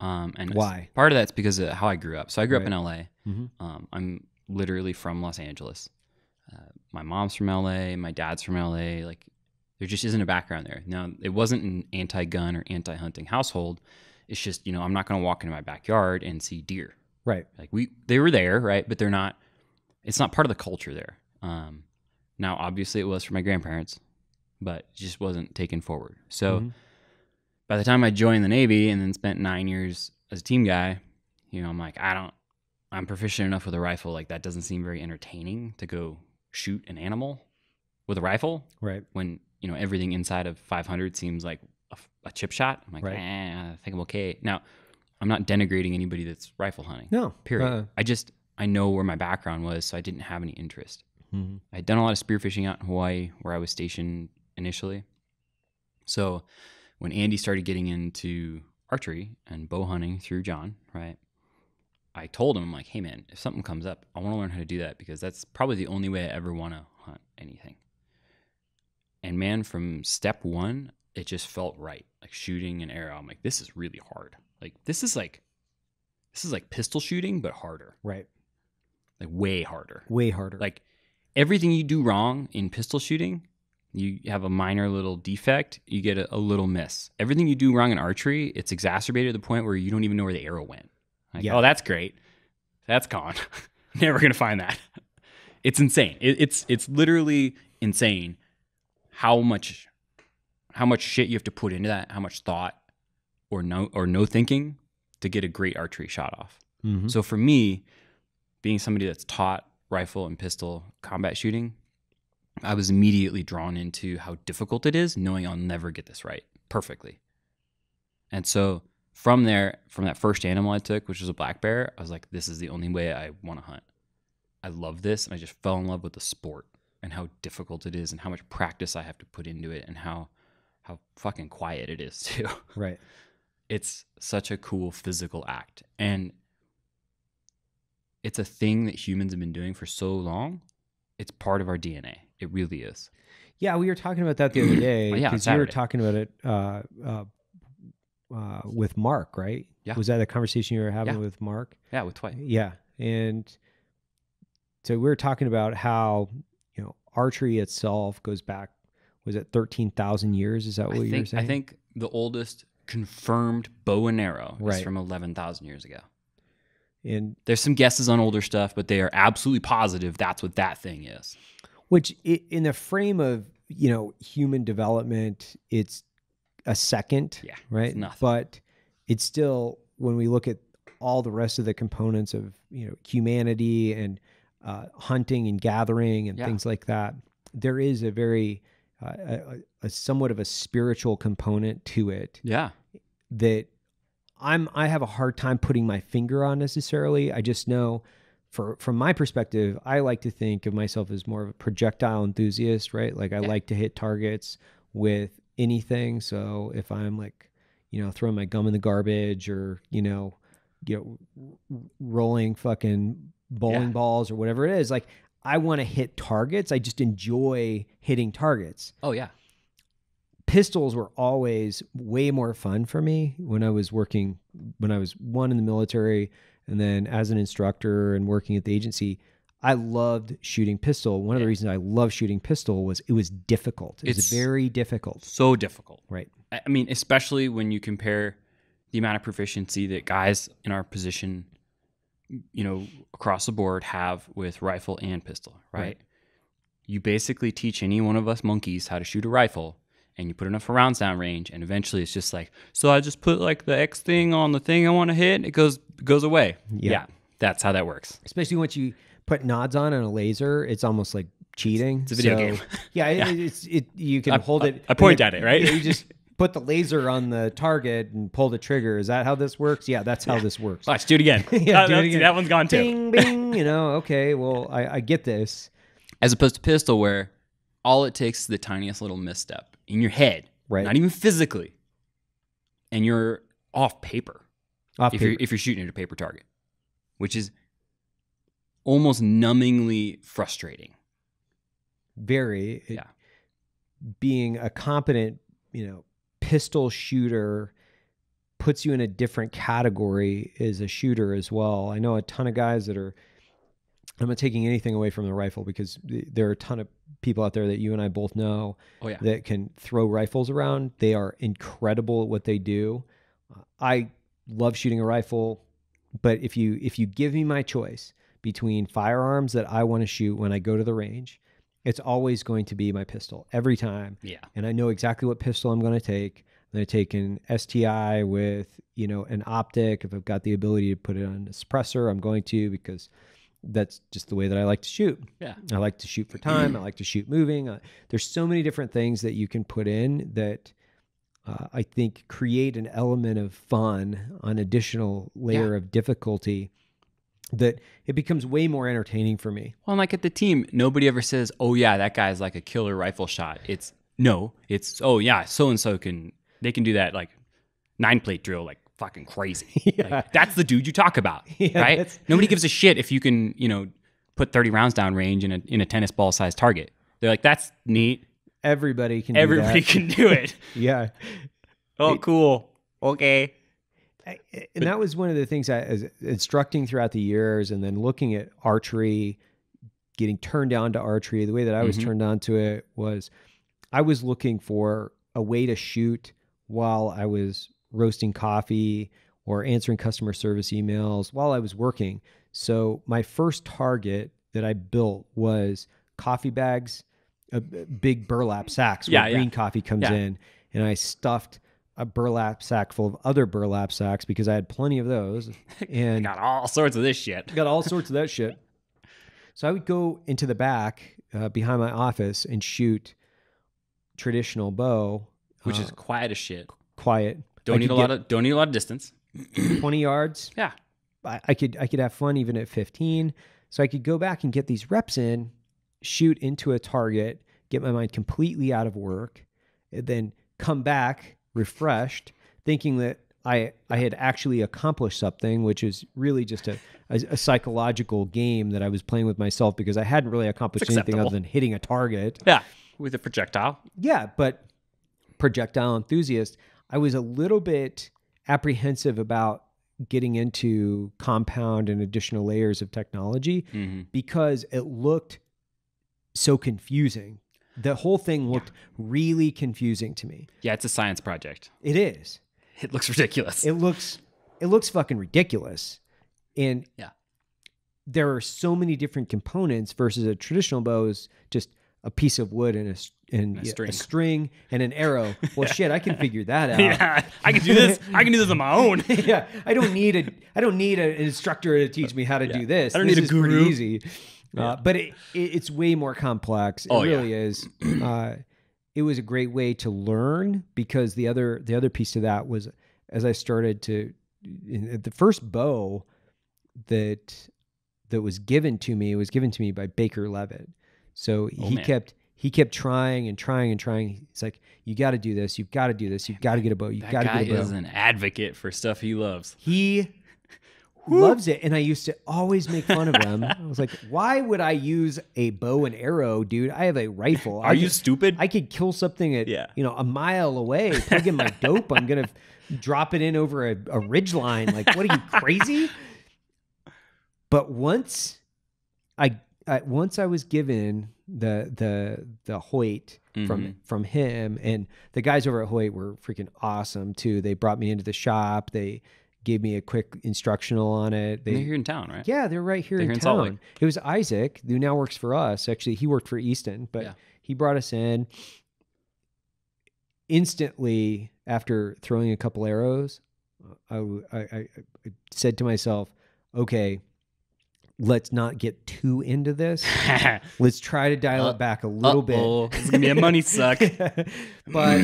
Um, and Why? Part of that's because of how I grew up. So I grew up in LA. Mhm. Um, I'm literally from Los Angeles. Uh, my mom's from LA. My dad's from LA. Like, there just isn't a background there. Now, it wasn't an anti-gun or anti-hunting household. It's just you know I'm not going to walk into my backyard and see deer. Right. Like we, they were there, right? But they're not. It's not part of the culture there. Um, now, obviously, it was for my grandparents, but it just wasn't taken forward. So Mhm. by the time I joined the Navy and then spent nine years as a team guy, you know, I'm like, I don't, I'm proficient enough with a rifle. Like that doesn't seem very entertaining to go shoot an animal with a rifle Right. when you know everything inside of 500 seems like a chip shot. I'm like, Right. eh, I think I'm okay. Now, I'm not denigrating anybody that's rifle hunting. No. Period. uh, I just I know where my background was, so I didn't have any interest. Mhm. I'd done a lot of spearfishing out in Hawaii where I was stationed initially. So when Andy started getting into archery and bow hunting through John, right? I told him, I'm like, hey man, if something comes up, I want to learn how to do that because that's probably the only way I ever want to hunt anything. And man, from step one, it just felt right. Like shooting an arrow. I'm like, this is really hard. Like this is like this is like pistol shooting, but harder. Right. Like way harder. Way harder. Like everything you do wrong in pistol shooting, you have a minor little defect, you get a, a little miss. Everything you do wrong in archery, it's exacerbated to the point where you don't even know where the arrow went. Like, Yeah. oh, that's great. That's gone. Never gonna find that. It's insane. It, it's it's literally insane how much how much shit you have to put into that, how much thought or no or no thinking to get a great archery shot off. Mhm. So for me, being somebody that's taught rifle and pistol combat shooting, I was immediately drawn into how difficult it is, knowing I'll never get this right perfectly. And so from there, from that first animal I took, which was a black bear, I was like, this is the only way I want to hunt. I love this. And I just fell in love with the sport and how difficult it is and how much practice I have to put into it and how how fucking quiet it is too right. it's such a cool physical act and it's a thing that humans have been doing for so long it's part of our dna it really is Yeah, we were talking about that the other day Oh, yeah, because you were talking about it uh, uh, uh, with Mark, right? Yeah. Was that a conversation you were having Yeah. with Mark? yeah with Twight Yeah, and so we were talking about how you know archery itself goes back. Was it thirteen thousand years? Is that what I you were saying? I think the oldest confirmed bow and arrow is from 11,000 years ago And there's some guesses on older stuff but they are absolutely positive that's what that thing is which in the frame of you know human development, it's a second, Yeah, right? nothing. But it's still when we look at all the rest of the components of you know humanity and uh, hunting and gathering and Yeah. things like that, there is a very uh, a, a somewhat of a spiritual component to it yeah that I'm I have a hard time putting my finger on necessarily. I just know for from my perspective, I like to think of myself as more of a projectile enthusiast, right? Like I Yeah. like to hit targets with anything. So if I'm like, you know, throwing my gum in the garbage or, you know, you know, rolling fucking bowling Yeah. balls or whatever it is, like I want to hit targets. I just enjoy hitting targets oh yeah pistols were always way more fun for me when I was working when I was one in the military and then as an instructor and working at the agency I loved shooting pistol. One of the reasons I love shooting pistol was it was difficult. It was It's- very difficult. so difficult Right. I I mean, especially when you compare the amount of proficiency that guys in our position, you know, across the board have with rifle and pistol, right? Right. You basically teach any one of us monkeys how to shoot a rifle and you put enough around sound range and eventually it's just like, so I just put like the X thing on the thing I want to hit, it goes goes away. Yeah. that's how that works. Especially once you put nods on on a laser, it's almost like cheating. It's a video So, game. Yeah, it, it's it you can I- hold I- it I point at it, right? you just put the laser on the target and pull the trigger. Is that how this works? Yeah, that's how this works. Watch, do it again. Yeah, it again. That one's gone too. Bing, bing. You know, okay, well, I, I get this. as opposed to pistol where all it takes is the tiniest little misstep in your head Right. not even physically and you're off paper Off if paper. you're if you're shooting at a paper target which is almost numbingly frustrating very it- Yeah. being a competent you know pistol shooter puts you in a different category as a shooter as well i know a ton of guys that are i'm not taking anything away from the rifle because there are a ton of people out there that you and i both know oh yeah. that can throw rifles around. They are incredible at what they do. Uh, i love shooting a rifle but if you if you give me my choice between firearms that i want to shoot when i go to the range it's always going to be my pistol every time. Yeah. And i know exactly what pistol i'm going to take. I'm going to take an sti with you know an optic. If i've got the ability to put it on a suppressor i'm going to because that's just the way that i like to shoot yeah I like to shoot for time. I like to shoot moving. Uh, there's so many different things that you can put in that uh, I think create an element of fun, an additional layer of difficulty that it becomes way more entertaining for me. Well, like at the team, nobody ever says, "Oh yeah, that guy's like a killer rifle shot." It's no, it's oh yeah, so and so can they can do that like nine plate drill like fucking crazy. Yeah. Like, that's the dude you talk about, Yeah, right? that's- Nobody gives a shit if you can, you know, put thirty rounds down range in a in a tennis ball sized target. They're like, that's neat. Everybody can. do Everybody that. can do it. Yeah. oh, cool. Okay. I- and that was one of the things I was instructing throughout the years, and then looking at archery, getting turned on to archery. The way that I was Mhm. turned on to it was, I was looking for a way to shoot while I was roasting coffee or answering customer service emails while I was working. So my first target that I built was coffee bags, a big burlap sacks where yeah. green coffee comes Yeah. in, and I stuffed a burlap sack full of other burlap sacks because I had plenty of those, and Got all sorts of this shit. got all sorts of that shit. So I would go into the back uh, behind my office and shoot traditional bow, Which uh, is quiet as shit. quiet. Don't I need a lot of don't need a lot of distance. twenty yards. Yeah. I, I could I could have fun even at fifteen. So I could go back and get these reps in, shoot into a target, get my mind completely out of work, and then come back refreshed, thinking that I I had actually accomplished something, which is really just a, a, a psychological game that I was playing with myself because I hadn't really accomplished anything other than hitting a target. Yeah. With a projectile. Yeah, but projectile enthusiast, I was a little bit apprehensive about getting into compound and additional layers of technology hmm because it looked so confusing. The whole thing looked really confusing to me. Yeah, it's a science project. It is. It looks ridiculous. It looks it looks fucking ridiculous. And Yeah. there are so many different components versus a traditional bow is just a piece of wood and a s- and, a yeah, string. a string and an arrow. Well, shit, I can figure that out. yeah, I can do this. I can do this on my own. yeah, I don't need a I don't need an instructor to teach me how to do this. I don't This need a is pretty guru. easy. Uh, but it, it, it's way more complex. It Oh, yeah. really is. Uh, it was a great way to learn because the other the other piece of that was as I started to in, the first bow that that was given to me was given to me by Baker Levitt. So Oh, he man. kept he kept trying and trying and trying. He's like, "You got to do this. You've got to do this. You've got to get a bow. You've got to get a bow." is an advocate for stuff he loves. He loves it. And I used to always make fun of him. I was like, why would I use a bow and arrow, dude? I have a rifle. I Are you could, stupid? I could kill something at Yeah. you know a mile away. Plug in my dope. I'm gonna drop it in over a, a ridge line. Like, what are you crazy? But once I, I once I was given the the the Hoyt from Mhm. from him and the guys over at Hoyt were freaking awesome too. They brought me into the shop. They gave me a quick instructional on it. They're here in town, right? yeah, they're right here They're in here in Salt Lake. town. It was Isaac who now works for us. Actually, he worked for Easton, but Yeah. he brought us in. Instantly after throwing a couple arrows, I I said to myself, "Okay, let's not get too into this. Let's try to dial Uh, it back a little Uh-oh, This is gonna be a money suck. but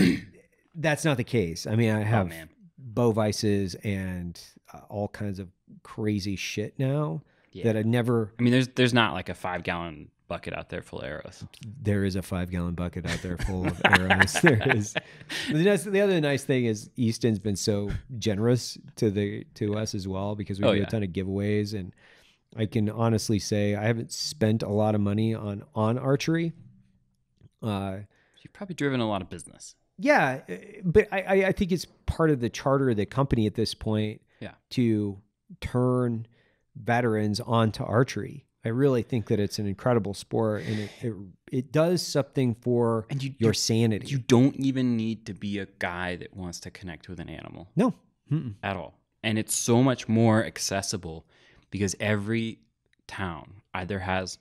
that's not the case. I mean, I oh have man. bow vices and uh, all kinds of crazy shit now Yeah. that I never. I mean, there's there's not like a five gallon bucket out there full of arrows. There is a five gallon bucket out there full of arrows. There is. The, nice, the other nice thing is Easton's been so generous to the to us as well because we Oh, do yeah. a ton of giveaways and I can honestly say I haven't spent a lot of money on on archery. Uh, You've probably driven a lot of business. yeah, uh, but I, I- I think it's part of the charter of the company at this point Yeah. to turn veterans onto archery. I really think that it's an incredible sport and it, it, it does something for And you your you, sanity. you don't even need to be a guy that wants to connect with an animal no. Mm-mm. at all. And it's so much more accessible because every town either has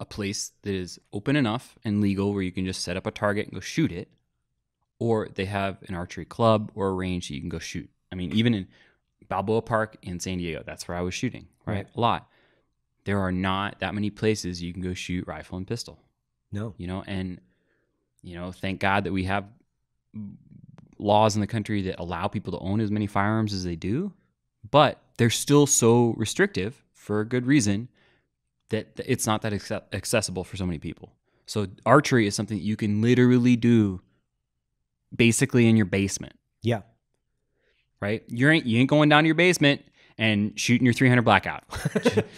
a place that is open enough and legal where you can just set up a target and go shoot it, or they have an archery club or a range that you can go shoot. I mean, even in Balboa Park in San Diego, that's where I was shooting, right? Right. A lot. There are not that many places you can go shoot rifle and pistol No. you know and you know thank god that we have laws in the country that allow people to own as many firearms as they do but they're still so restrictive for a good reason that it's not that acce- accessible for so many people. So archery is something that you can literally do basically in your basement, Yeah. right? You ain't you ain't going down to your basement and shooting your 300 blackout.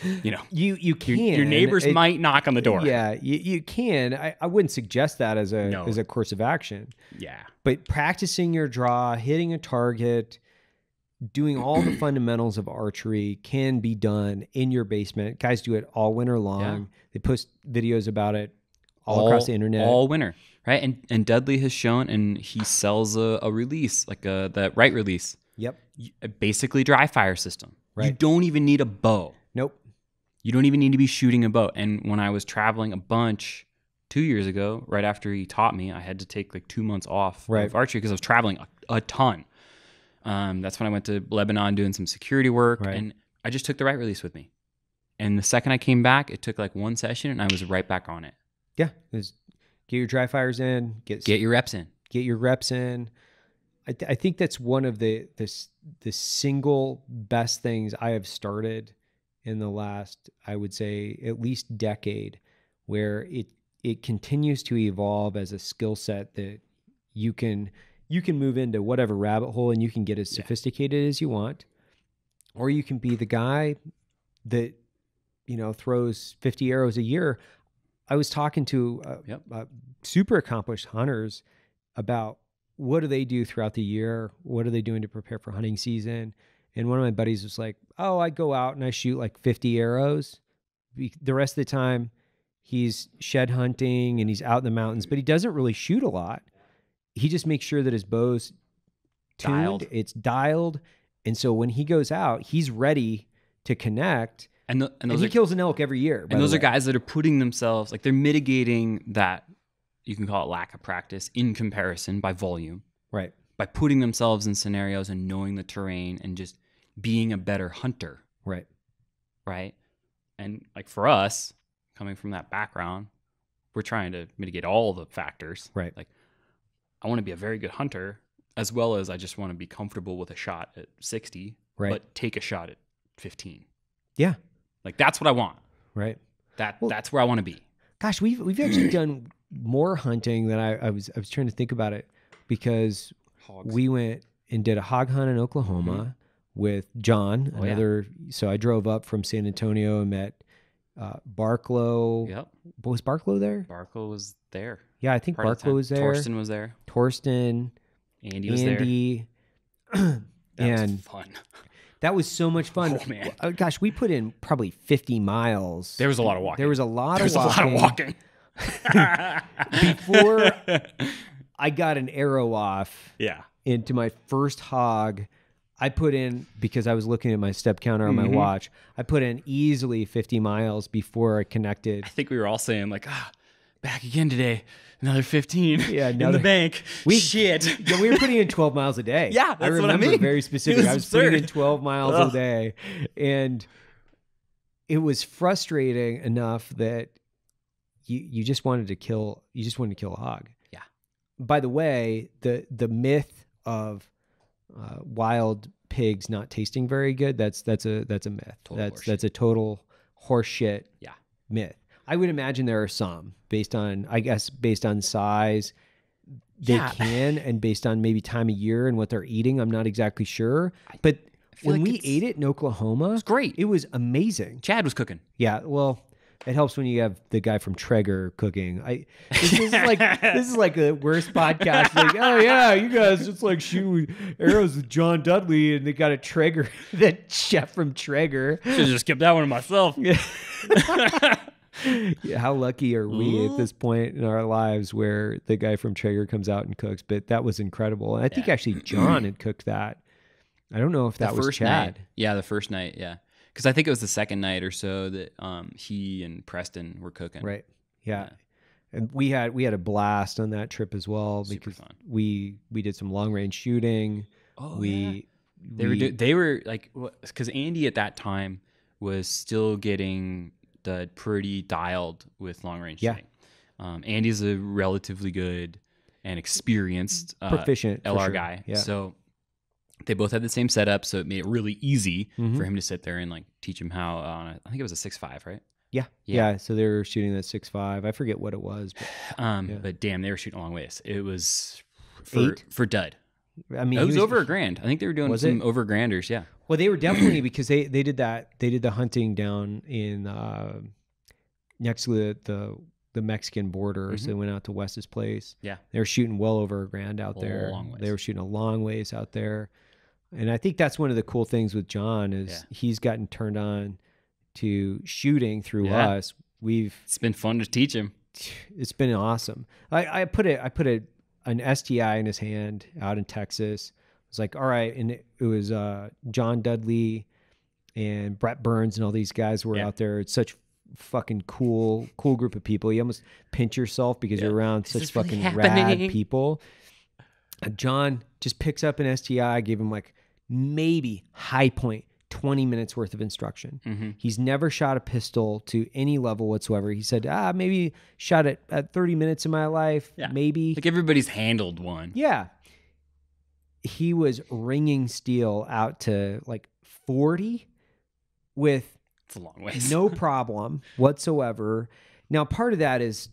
you know, You you your, can. your neighbors It- might knock on the door. Yeah, you, you can. I, I wouldn't suggest that as a No. as a course of action. Yeah. But practicing your draw, hitting a target, doing all the fundamentals of archery can be done in your basement. Guys do it all winter long. They post videos about it all, across the internet. all winter, right? And and Dudley has shown, and he sells a, a release like uh, a that right release, yep. Uh, basically dry fire system. You don't even need a bow. Nope. You don't even need to be shooting a bow. And when I was traveling a bunch two years ago, right after he taught me, I had to take like two months off Right. of archery because I was traveling a, a ton. Um, that's when I went to Lebanon doing some security work, Right. and I just took the right release with me. And the second I came back, it took like one session, and I was right back on it. Yeah. Just get your dry fires in. Get Get your reps in. get your reps in. I, th- I think that's one of the this the single best things I have started in the last I would say at least decade, where it it continues to evolve as a skill set that you can you can move into whatever rabbit hole and you can get as Yeah. sophisticated as you want, or you can be the guy that you know throws 50 arrows a year. I was talking to uh, Yep. uh, super accomplished hunters about what do they do throughout the year? What are they doing to prepare for hunting season? And one of my buddies was like, "Oh, I go out and I shoot like 50 arrows. The rest of the time, he's shed hunting and he's out in the mountains, but he doesn't really shoot a lot. He just makes sure that his bow's tuned, Dialed. it's dialed, and so when he goes out, he's ready to connect. And, the, and And he are kills an elk every year. and those are guys that are putting themselves like they're mitigating that you can call it lack of practice in comparison by volume right? by putting themselves in scenarios and knowing the terrain and just being a better hunter Right. right and like for us coming from that background we're trying to mitigate all the factors Right. like i want to be a very good hunter as well as i just want to be comfortable with a shot at 60 Right. but take a shot at 15 Yeah. like that's what i want Right. that Well- that's where i want to be Gosh, we've we've actually done more hunting than I, I was I was trying to think about it because we went and did a hog hunt in Oklahoma with John, Mm-hmm. Oh, yeah. another. So I drove up from San Antonio and met uh, Barklow. yep Was Barklow there? Barklow was there. Yeah, I think part the was there. Torsten was there. Torsten, Andy was there. Andy. That and was fun. that was so much fun. Oh, man. Uh, Gosh, we put in probably 50 miles. There was a lot of walking. There was a lot There's of a walking. lot of walking. Before- I got an arrow off yeah. into my first hog. I put in because I was looking at my step counter on my Mhm. watch. I put in easily 50 miles before I connected. I think we were all saying like, ah, back again today. Another 15 Yeah, in another- the bank. We- Shit. Yeah, we were putting in 12 miles a day. Yeah, I that's what I mean. very specific. was I was putting in 12 miles Ugh. a day, and it was frustrating enough that you you just wanted to kill. You just wanted to kill a hog. Yeah. By the way, the the myth of uh, wild pigs not tasting very good that's that's a that's a myth. Total that's that's a total horseshit. Yeah. myth. I would imagine there are some based on, I guess, based on size. They Yeah. can, and based on maybe time of year and what they're eating, I'm not exactly sure. But when like we ate it in Oklahoma, It's great. it was amazing. Chad was cooking. Yeah, well, it helps when you have the guy from Traeger cooking. I this is like this is like the worst podcast. Like, oh yeah, you guys just like shoot arrows with John Dudley, and they got a Traeger, that chef from Traeger. Should just kept that one to myself. Yeah, how lucky are we at this point in our lives where the guy from Traeger comes out and cooks? But that was incredible. And I think actually John had cooked that. I don't know if that the was first Chad. night. Yeah, the first night. Yeah, because I think it was the second night or so that um, he and Preston were cooking. Right. Yeah. Yeah. And we had we had a blast on that trip as well Super because fun. we we did some long range shooting. Oh, we yeah. they were we- do- they were like because Andy at that time was still getting the pretty dialed with long range Yeah. shooting. Um, Andy's a relatively good and experienced uh, proficient LR sure. guy. Yeah. So They both had the same setup, so it made it really easy Mhm. for him to sit there and like teach him how on a, I think it was a six five, right? Yeah. Yeah. yeah, So they were shooting that six five. I forget what it was, but Um, Yeah. but damn, they were shooting a long ways. It was for Eight? for dud. I mean, it he was, over a grand. I think they were doing Was some it? over granders. Yeah. Well, they were definitely because they they did that. They did the hunting down in uh, next to the the, the Mexican border. So they went out to Wes's place. Mm-hmm. Yeah. they were shooting well over a grand out A there. They were shooting a long ways out there, and I think that's one of the cool things with John is Yeah. he's gotten turned on to shooting through Yeah. us. We've It's been fun to teach him. it's been awesome. I, I put it I put a an STI in his hand out in Texas. I was like, all right, and it, it was uh, John Dudley and Brett Burns and all these guys were Yeah. out there. It's such fucking cool, cool group of people. You almost pinch yourself because Yeah. you're around Is such this really fucking rad people. John just picks up an STI, gave him like maybe high point 20 minutes worth of instruction. hmm He's never shot a pistol to any level whatsoever. He said, ah, maybe shot it at 30 minutes in my life. Yeah. Maybe. Like everybody's handled one. yeah. He was ringing steel out to like 40 with It's a long ways. no problem whatsoever. Now, part of that is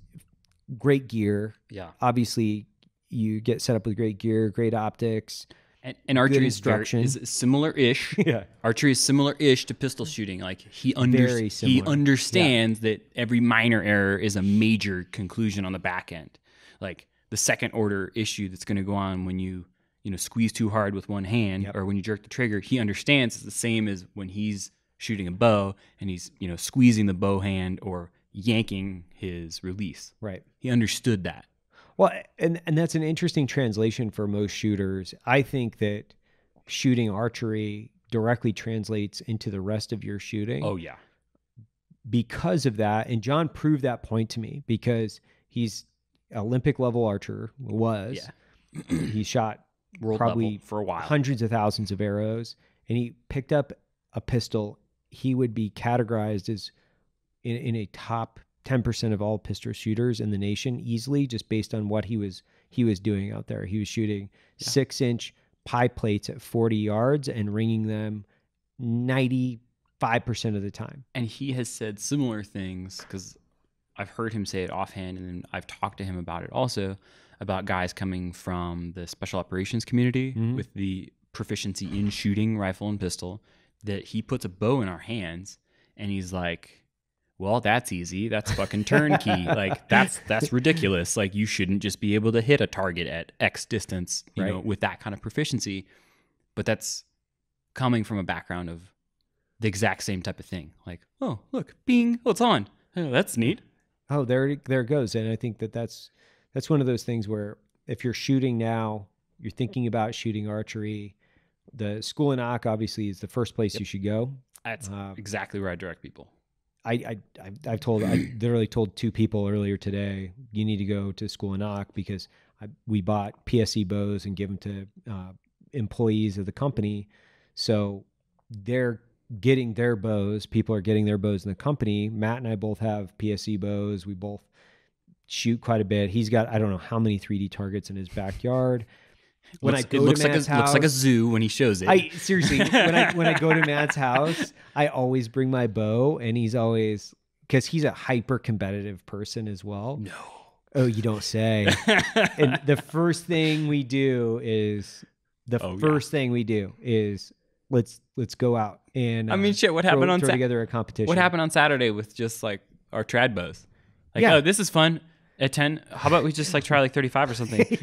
great gear. Yeah. Obviously, you get set up with great gear, great optics. And, and archery is, very, instruction. is similar-ish. Yeah. Archery is similar-ish to pistol shooting. Like he under, he understands that every minor error is a major conclusion on the back end. Like the second order issue that's going to go on when you you know squeeze too hard with one hand Yep. or when you jerk the trigger. He understands it's the same as when he's shooting a bow and he's you know squeezing the bow hand or yanking his release. Right. He understood that. Well, and and that's an interesting translation for most shooters. I think that shooting archery directly translates into the rest of your shooting Oh yeah. because of that. And John proved that point to me because he's Olympic level archer was. Yeah. he shot World Probably for a while. hundreds of thousands of arrows and he picked up a pistol he would be categorized as in, in a top 10% of all pistol shooters in the nation easily just based on what he was he was doing out there he was shooting Yeah. six inch pie plates at 40 yards and ringing them 95% of the time and he has said similar things because I've heard him say it offhand, and I've talked to him about it also about guys coming from the special operations community Mhm. with the proficiency in shooting rifle and pistol. That he puts a bow in our hands, and he's like, "Well, that's easy. That's fucking turnkey. like that's that's ridiculous. Like you shouldn't just be able to hit a target at X distance, you know, Right. with that kind of proficiency." But that's coming from a background of the exact same type of thing. Like, oh, look, bing, oh, it's on. Oh, that's neat. oh there it- there it goes and i think that that's that's one of those things where if you're shooting now you're thinking about shooting archery the School of Nock obviously is the first place you should go That's Uh, exactly where I direct people. I, I I've, I've told I literally told two people earlier today you need to go to School of Nock because I, we bought PSE bows and give them to uh, employees of the company, so they're getting their bows. People are getting their bows in the company. Matt and I both have PSE bows. We both shoot quite a bit. He's got I don't know how many 3D targets in his backyard. When looks, I go it looks to like Matt's a looks like a zoo when he shows it. I seriously, when I when I go to Matt's house, I always bring my bow, and he's always because he's a hyper competitive person as well. no. Oh, you don't say. and the first thing we do is the Oh, yeah. first thing we do is let's let's go out and I mean, uh, shit. What throw, happened on throw Sa- together a competition. What happened on Saturday with just like our trad bows? Like, Yeah. oh, this is fun. At ten, how about we just like try like thirty-five or something?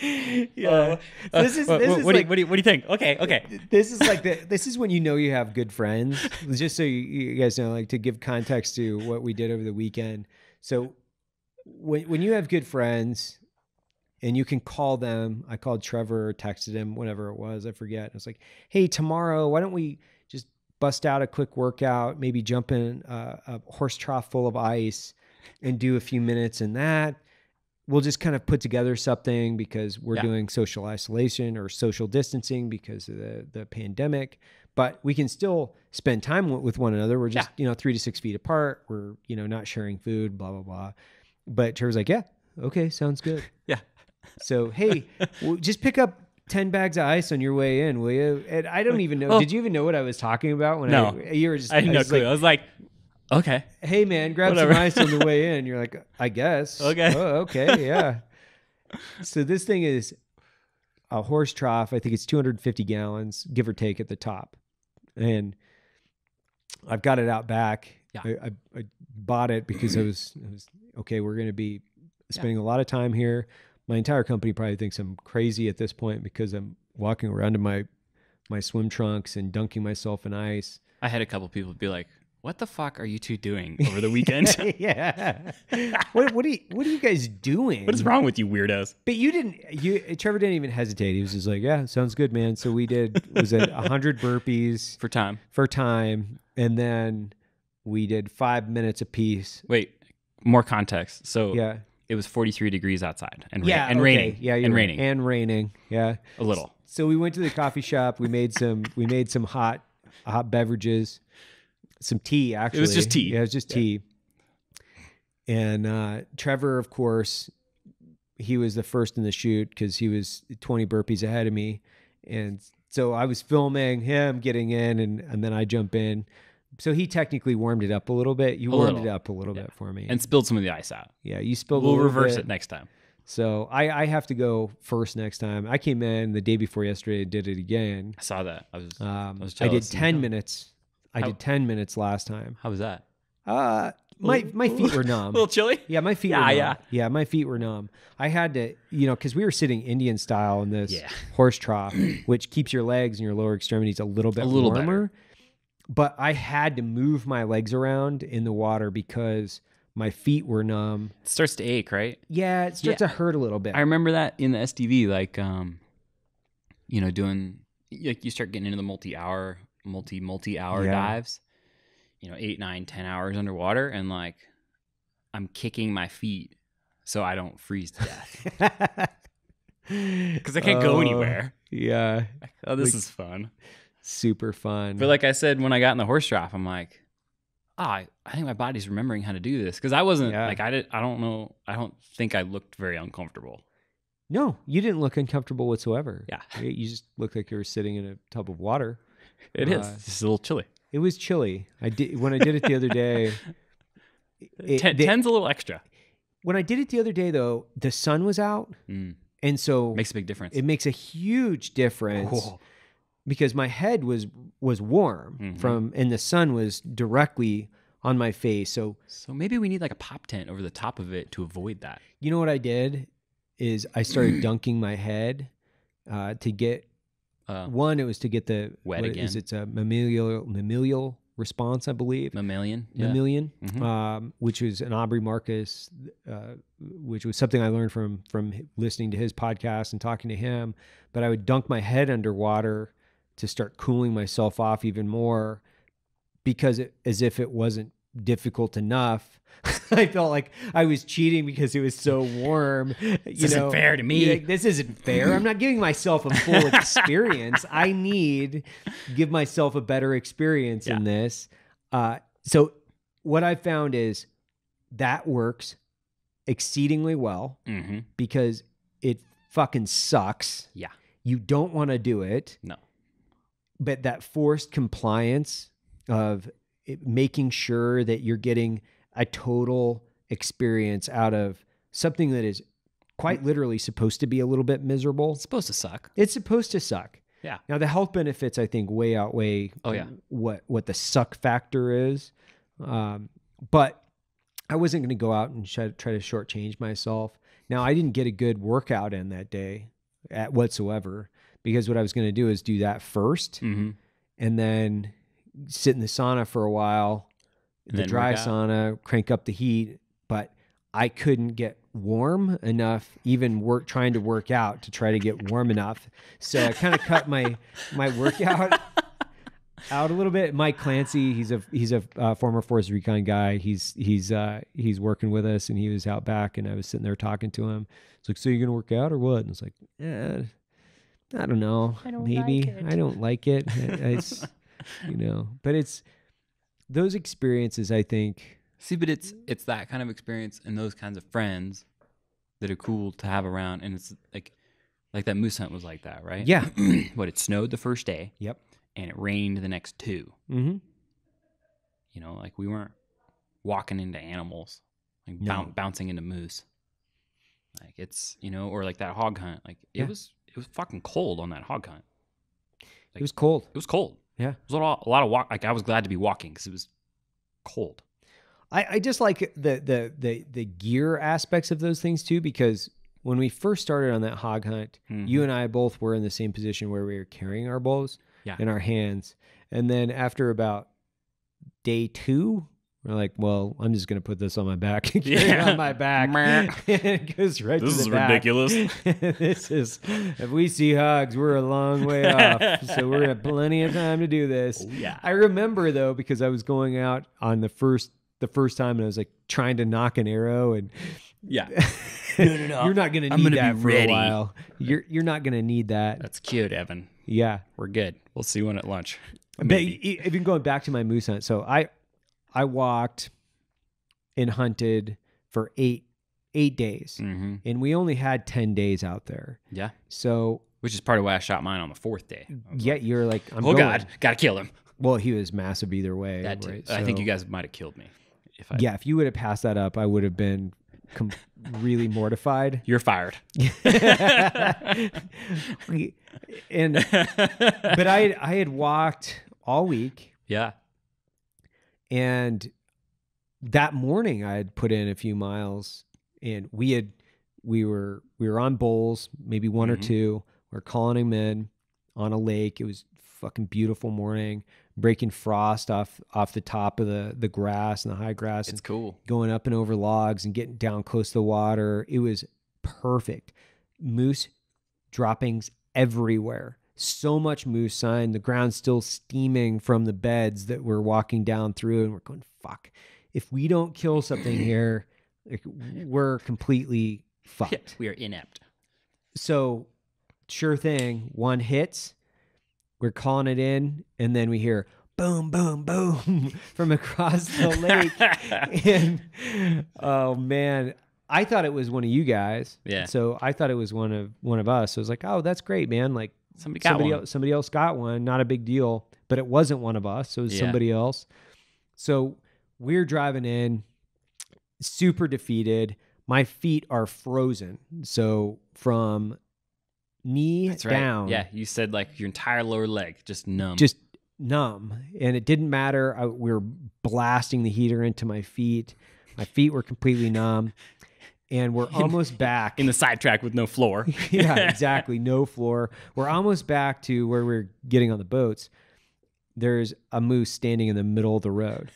Yeah. Uh, this is what, this what- is what do you, like what do you what do you think? Okay, okay. this is like the this is when you know you have good friends just so you, you guys know like to give context to what we did over the weekend so when, when you have good friends and you can call them i called trevor or texted him whatever it was i forget i was like hey tomorrow why don't we just bust out a quick workout maybe jump in a, a horse trough full of ice and do a few minutes in that we'll just kind of put together something because we're Yeah. doing social isolation or social distancing because of the, the pandemic but we can still spend time with one another we're just you know three to six feet apart we're you know not sharing food blah blah blah but trevor's like yeah okay sounds good Yeah. so hey well, just pick up 10 bags of ice on your way in, will you? And I don't even know. Oh. Did you even know what I was talking about when No. I, you were just, I had no was clue. like, I was like, okay. hey man, grab Whatever. some ice on the way in. You're like, I guess. Okay. Oh, okay. Yeah. so this thing is a horse trough. I think it's 250 gallons, give or take at the top. And I've got it out back. Yeah. I, I, I bought it because I was, I was okay. We're going to be spending a lot of time here. My entire company probably thinks I'm crazy at this point because I'm walking around in my my swim trunks and dunking myself in ice. I had a couple people be like, what the fuck are you two doing over the weekend? yeah. what what are you what are you guys doing? what is wrong with you weirdos? But you didn't. You Trevor didn't even hesitate. He was just like, "Yeah, sounds good, man." So we did was it hundred burpees For time. for time, and then we did five minutes apiece. Wait, more context. So Yeah, it was 43 degrees outside and, ra- yeah, and okay. raining. Yeah, and right. raining and raining. Yeah. a little. So we went to the coffee shop. We made some. We made some hot hot beverages, some tea. Actually, It was just tea. Yeah, it was just tea. And uh, Trevor, of course, he was the first in the shoot because he was 20 burpees ahead of me, and so I was filming him getting in, and and then I jump in. So he technically warmed it up a little bit. You A warmed little. it up a little bit for me, And spilled some of the ice out. yeah, you spilled. a We'll little reverse bit. it next time. So I, I have to go first next time. I came in the day before yesterday, and did it again. I saw that. I was. Um, I, was I did 10 minutes. I How- did 10 minutes last time. how was that? Uh, my, my feet were numb. A little chilly. Yeah, my feet Yeah, were numb. yeah. Yeah, my feet were numb. I had to, you know, because we were sitting Indian style in this Yeah. horse trough, which keeps your legs and your lower extremities a little bit A little warmer. But I had to move my legs around in the water because my feet were numb. It starts to ache, right? Yeah, it starts to hurt a little bit. I remember that in the SDV, like, um, you know, doing like you start getting into the multi-hour, multi multi-hour Yeah. dives. You know, eight, nine, ten hours underwater, and like, I'm kicking my feet so I don't freeze to death because I can't go Oh, anywhere. Yeah, Oh, this like- is fun. super fun. But like I said, when I got in the horse trough, I'm like, oh, I, I think my body's remembering how to do this because I wasn't Yeah. like I did. I don't know. I don't think I looked very uncomfortable. no, you didn't look uncomfortable whatsoever. Yeah. You- you just looked like you were sitting in a tub of water. It is. Uh, It's a little chilly. It was chilly. I did when I did it the other day. it- Ten, the- ten's a little extra. when I did it the other day, though, the sun was out, Mm, and so makes a big difference. it makes a huge difference because my head was was warm Mhm. from, and the sun was directly on my face. So So maybe we need like a pop tent over the top of it to avoid that. you know what I did is I started dunking my head uh, to get Uh, one. It was to get the Wet what is again. It's a mammalial mammalial response, I believe. mammalian. Yeah. mammalian, Mhm. um, which was an Aubrey Marcus, uh, which was something I learned from from listening to his podcast and talking to him. But I would dunk my head underwater to start cooling myself off even more, because it, as if it wasn't difficult enough. I felt like I was cheating because it was so warm. you isn't know, fair to me. Like, this isn't fair. I'm not giving myself a full experience. I need give myself a better experience in this. Uh, so what I found is that works exceedingly well Mhm. because it fucking sucks. Yeah. You don't want to do it, No. but that forced compliance of it, making sure that you're getting a total experience out of something that is quite literally supposed to be a little bit miserable. It's supposed to suck. It's supposed to suck. Yeah. Now the health benefits, I think, way outweigh. Oh, yeah. What what the suck factor is, um, but I wasn't going to go out and try, try to shortchange myself. Now I didn't get a good workout in that day, at whatsoever, because what I was going to do is do that first, Mm-hmm. and then sit in the sauna for a while, And the dry sauna, crank up the heat, but I couldn't get warm enough, even work trying to work out to try to get warm enough. So I kind of cut my my workout out a little bit. Mike Clancy, he's a he's a uh, former Force Recon guy. He's he's uh, he's working with us, and he was out back, and I was sitting there talking to him. It's like, so you're gonna work out or what? And it's like, eh, I don't know. I don't Maybe like it. I don't like it. it's you know, but it's those experiences. I think. See, but it's it's that kind of experience and those kinds of friends that are cool to have around, and it's like Like that moose hunt was like that, right? Yeah. but it snowed the first day Yep. and it rained the next two. Mm-hmm. You know, like we weren't walking into animals, like No. boun- bouncing into moose. Like it's you know, or like that hog hunt. Like it Yeah. was it was fucking cold on that hog hunt. It was cold. It was cold. Yeah. It was a lot, a lot of walk. Like I was glad to be walking because it was cold. I, I just like the, the the the gear aspects of those things too because when we first started on that hog hunt, you mm-hmm. and I both were in the same position where we were carrying our bows Yeah. in our hands, and then after about day two, we're like, "Well, I'm just gonna put this on my back and carry it Yeah. on my back." It goes right This to the is back. ridiculous. this is if we see hogs, we're a long way off, so we're at plenty of time to do this. Oh, yeah. I remember though because I was going out on the first the first time and I was like trying to knock an arrow and Yeah. No, no, no. you're not gonna I'm need gonna that be for ready. a while. You're you're not gonna need that. That's cute, Evan. Yeah. We're good. We'll see one at lunch. But Maybe. even going back to my moose hunt, so I I walked and hunted for eight eight days. hmm And we only had ten days out there. Yeah. So Which is part of why I shot mine on the fourth day. Was yet you're like I'm oh going. God, gotta kill him. Well, he was massive either way. That right? I think you guys might have killed me. If I, Yeah, if you would have passed that up, I would have been com- really mortified. You're fired. and but I I had walked all week, yeah. And that morning I had put in a few miles, and we had we were we were on bowls, maybe one or Mhm. two. We are calling them in on a lake. It was fucking beautiful morning, breaking frost off off the top of the the grass and the high grass. It's cool. going up and over logs and getting down close to the water. It was perfect. Moose droppings everywhere. So much moose sign. The ground's still steaming from the beds that we're walking down through, and we're going, fuck. If we don't kill something here, like, we're completely fucked. we are inept. So, sure thing, one hits, we're calling it in, and then we hear boom, boom, boom from across the lake. and oh man, I thought it was one of you guys. Yeah. So I thought it was one of one of us. So I was like, oh, that's great, man. Like Somebody got somebody one. else, somebody else got one. Not a big deal. But it wasn't one of us. So it was Yeah. somebody else. So we're driving in, super defeated. My feet are frozen. So from knee That's right. down, Yeah, you said like your entire lower leg just numb. just numb and it didn't matter I, we were blasting the heater into my feet my feet were completely numb and we're almost back in the sidetrack with no floor. yeah exactly no floor we're almost back to where we're getting on the boats there's a moose standing in the middle of the road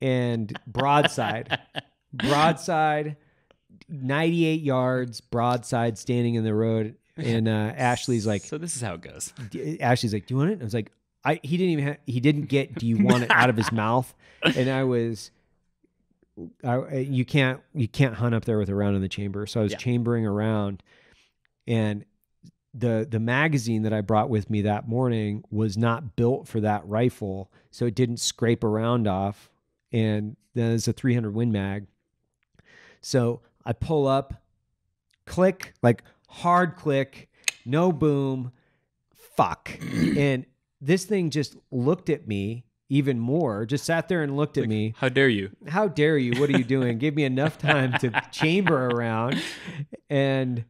and broadside broadside 98 yards broadside standing in the road and uh, ashley's like so this is how it goes. Ashley's like, "Do you want it?" I was like, "I." He didn't even. Ha- he didn't get. Do you want it out of his mouth? And I was. I, you can't. You can't hunt up there with a round in the chamber. So I was Yeah. chambering around, and the the magazine that I brought with me that morning was not built for that rifle, so it didn't scrape a round off. And then it's a 300 Win Mag. So I pull up, click, like hard click, no boom, fuck. and this thing just looked at me even more, just sat there and looked at me. How dare you? How dare you? What are you doing? Give me enough time to chamber around. And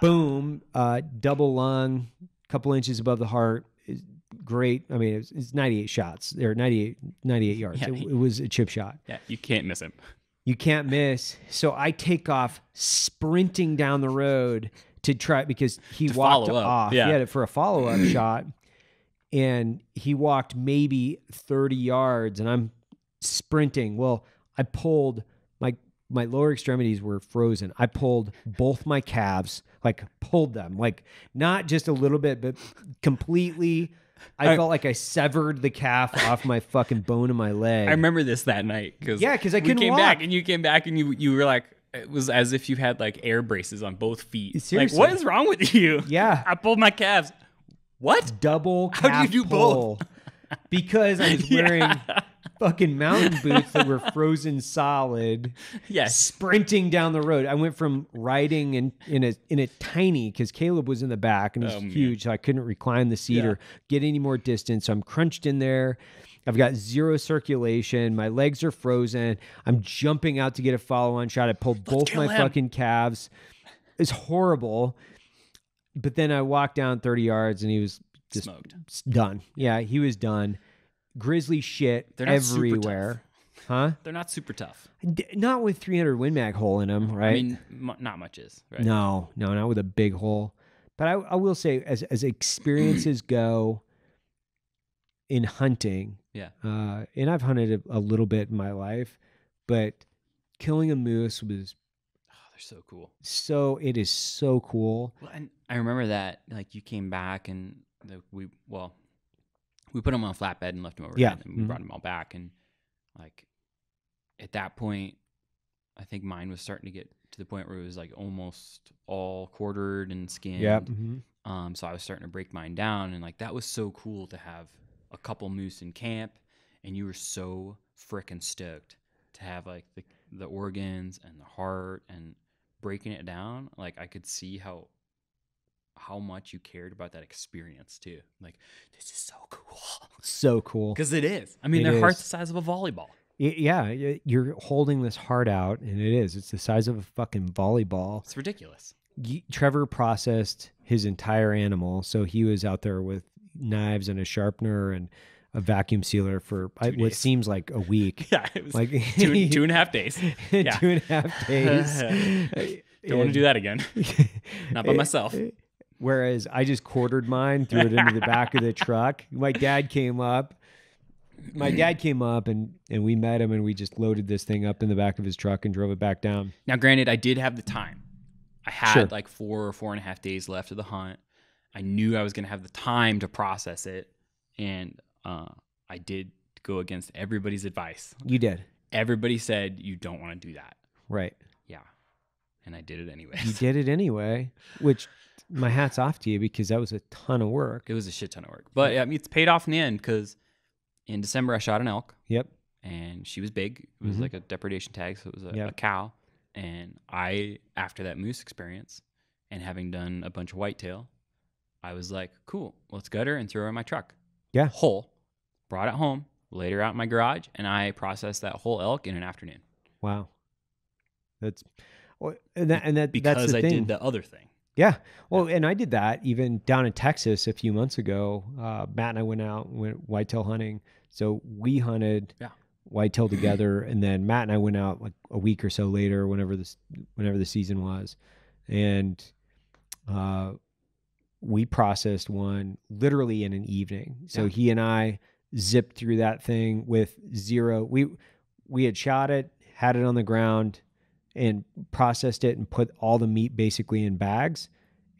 boom, uh, double lung, couple inches above the heart. is Great. I mean, it's, it's 98 shots or 98, 98 yards. Yeah. It, it was a chip shot. Yeah, you can't miss him. You can't miss. So I take off sprinting down the road to try because he To walked off. yeah. He had it for a follow up shot. And he walked maybe 30 yards and I'm sprinting. Well, I pulled my my lower extremities were frozen. I pulled both my calves, like pulled them, like not just a little bit, but completely. I I- felt like I severed the calf off my fucking bone in my leg. I remember this that night because yeah, because I couldn't came walk. back and you came back and you you were like it was as if you had like air braces on both feet. Seriously. Like what is wrong with you? Yeah. I pulled my calves. What? double How do you do pull because I was Yeah. wearing fucking mountain boots that were frozen solid, Yes. sprinting down the road. I went from riding in in a in a tiny because Caleb was in the back and he's Oh, man. huge, so I couldn't recline the seat Yeah. or get any more distance. So I'm crunched in there. I've got zero circulation. My legs are frozen. I'm jumping out to get a follow on shot. I pulled both my him. fucking calves. It's horrible. But then I walked down 30 yards and he was just Smoked. done. Yeah, he was done. Grizzly shit They're not super tough. everywhere. Huh? They're not super tough. D- not with 300 Win Mag hole in them, right? I mean, m- not much is. Right? No, no, not with a big hole. But I, I will say, as as experiences go in hunting, Yeah. uh, and I've hunted a, a little bit in my life, but killing a moose was Oh, they're so cool. so. It is so cool. Well, and I remember that like you came back and the, we well, we put them on a flatbed and left them over. Yeah. and we Mhm. brought them all back and like at that point, I think mine was starting to get to the point where it was like almost all quartered and skinned. Yeah. mhm. Um, so I was starting to break mine down, and like that was so cool to have a couple moose in camp, and you were so freaking stoked to have like the the organs and the heart and breaking it down. Like I could see how how much you cared about that experience too. Like this is so cool So cool. because it is. I mean, It their heart's the size of a volleyball. Y- yeah, y- you're holding this heart out, and it is. It's the size of a fucking volleyball. It's ridiculous. Y- Trevor processed his entire animal, so he was out there with knives and a sharpener and a vacuum sealer for uh, I, what seems like a week. Yeah, it was Like two two and a half days. Yeah. two and a half days. Don't want to do that again. Not by myself. Whereas I just quartered mine, threw it into the back of the truck. My dad came up. My dad came up and and we met him and we just loaded this thing up in the back of his truck and drove it back down. Now, granted, I did have the time. I had Sure. like four or four and a half days left of the hunt. I knew I was going to have the time to process it, and uh, I did go against everybody's advice. You did. Everybody said you don't want to do that. Right. Yeah, and I did it anyway. You did it anyway, which my hat's off to you because that was a ton of work. It was a shit ton of work, but yeah, I mean, it's paid off in the end because in December I shot an elk, Yep. and she was big. It was Mhm. like a depredation tag, so it was a, Yeah. a cow. And I, after that moose experience, and having done a bunch of whitetail, I was like, "Cool, let's gut her and throw her in my truck." Yeah. whole. Brought it home, laid her out in my garage, and I processed that whole elk in an afternoon Wow. That's well, and that and that because that's the I thing. did the other thing. Yeah. Well, and I did that even down in Texas a few months ago. Uh, Matt and I went out and went whitetail hunting. So we hunted Yeah. whitetail together, and then Matt and I went out like a week or so later, whenever this whenever the season was, and uh, we processed one literally in an evening. So Yeah. he and I zipped through that thing with zero. We we had shot it, had it on the ground, and processed it and put all the meat basically in bags.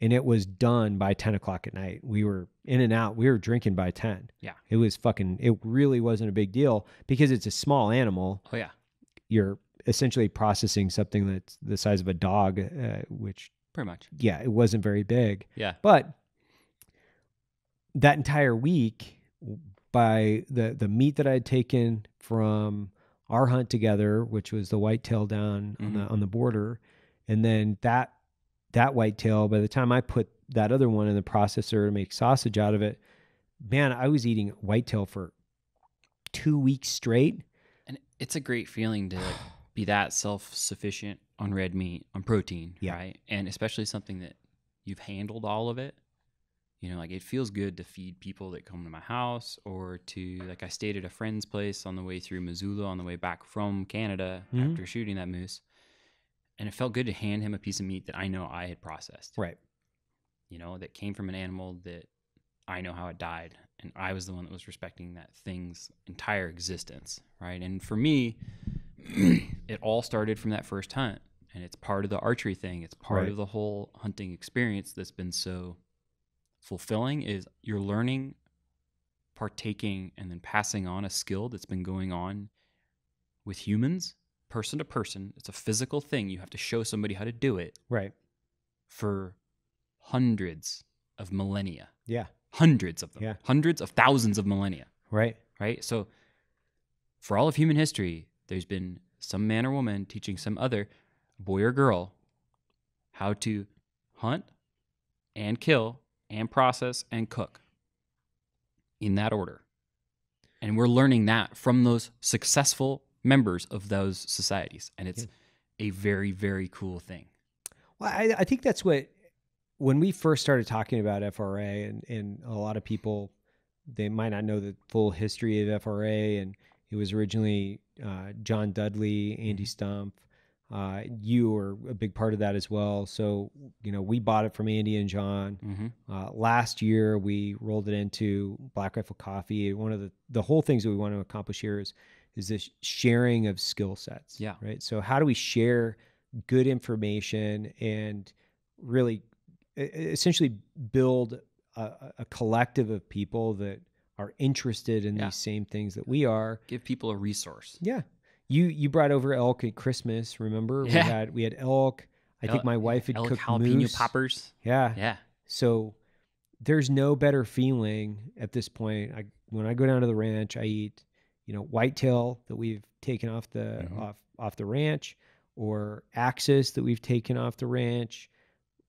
And it was done by 10 o'clock at night. We were in and out. We were drinking by 10. Yeah. It was fucking, it really wasn't a big deal because it's a small animal. Oh yeah, You're essentially processing something that's the size of a dog, uh, which, pretty much. yeah, it wasn't very big. Yeah, But that entire week, by the the meat that I had taken from our hunt together, which was the whitetail down on the Mhm. on the border, and then that that whitetail, by the time I put that other one in the processor to make sausage out of it, man, I was eating whitetail for two weeks straight. and it's a great feeling to like, be that self-sufficient on red meat, on protein, Yeah. right? And especially something that you've handled all of it. You know, like it feels good to feed people that come to my house or to like I stayed at a friend's place on the way through Missoula on the way back from Canada Mhm. after shooting that moose. And it felt good to hand him a piece of meat that I know I had processed. Right. You know, that came from an animal that I know how it died. And I was the one that was respecting that thing's entire existence. Right. And for me, it all started from that first hunt. And it's part of the archery thing. It's part Right. of the whole hunting experience that's been so fulfilling is you're learning, partaking, and then passing on a skill that's been going on with humans, person to person. It's a physical thing. You have to show somebody how to do it Right. for hundreds of millennia. Yeah. Hundreds of them. Yeah. Hundreds of thousands of millennia. Right. Right. So for all of human history, there's been some man or woman teaching some other boy or girl how to hunt and kill and process and cook in that order. And we're learning that from those successful members of those societies. And it's a very, very cool thing. Well, I, I think that's what when we first started talking about FRA, and and a lot of people they might not know the full history of FRA, and it was originally uh, John Dudley, Andy Stumpf. Uh, you were a big part of that as well. So you know we bought it from Andy and John. Mm-hmm. Uh, last year we rolled it into Black Rifle Coffee. One of the the whole things that we want to accomplish here is is this sharing of skill sets. Yeah. Right. So how do we share good information and really essentially build a, a collective of people that are interested in Yeah. these same things that we are. Give people a resource. Yeah. You you brought over elk at Christmas, remember? We Yeah. had we had elk. I think my wife had Elk cooked jalapeno moose. poppers. Yeah. Yeah. So there's no better feeling at this point. I when I go down to the ranch, I eat, you know, whitetail that we've taken off the Mhm. off off the ranch, or axis that we've taken off the ranch.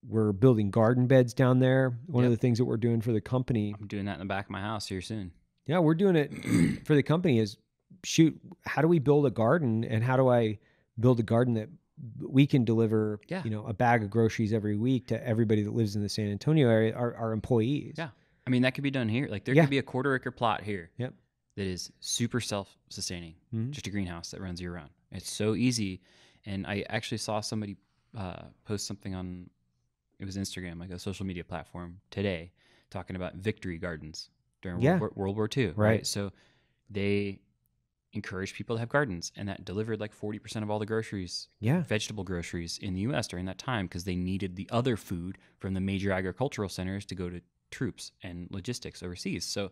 We're building garden beds down there. One of the things that we're doing for the company. I'm doing that in the back of my house here soon. Yeah, we're doing it for the company is shoot, how do we build a garden and how do I build a garden that we can deliver, Yeah. you know, a bag of groceries every week to everybody that lives in the San Antonio area, our, our employees. Yeah. I mean, that could be done here. Like there Yeah. could be a quarter acre plot here Yep. that is super self sustaining, Mhm. just a greenhouse that runs year round. It's so easy. And I actually saw somebody uh, post something on, it was Instagram, like a social media platform today, talking about victory gardens during Yeah. World, War, World War II. Right. So they encouraged people to have gardens and that delivered like 40% of all the groceries Yeah. vegetable groceries in the US during that time because they needed the other food from the major agricultural centers to go to troops and logistics overseas. So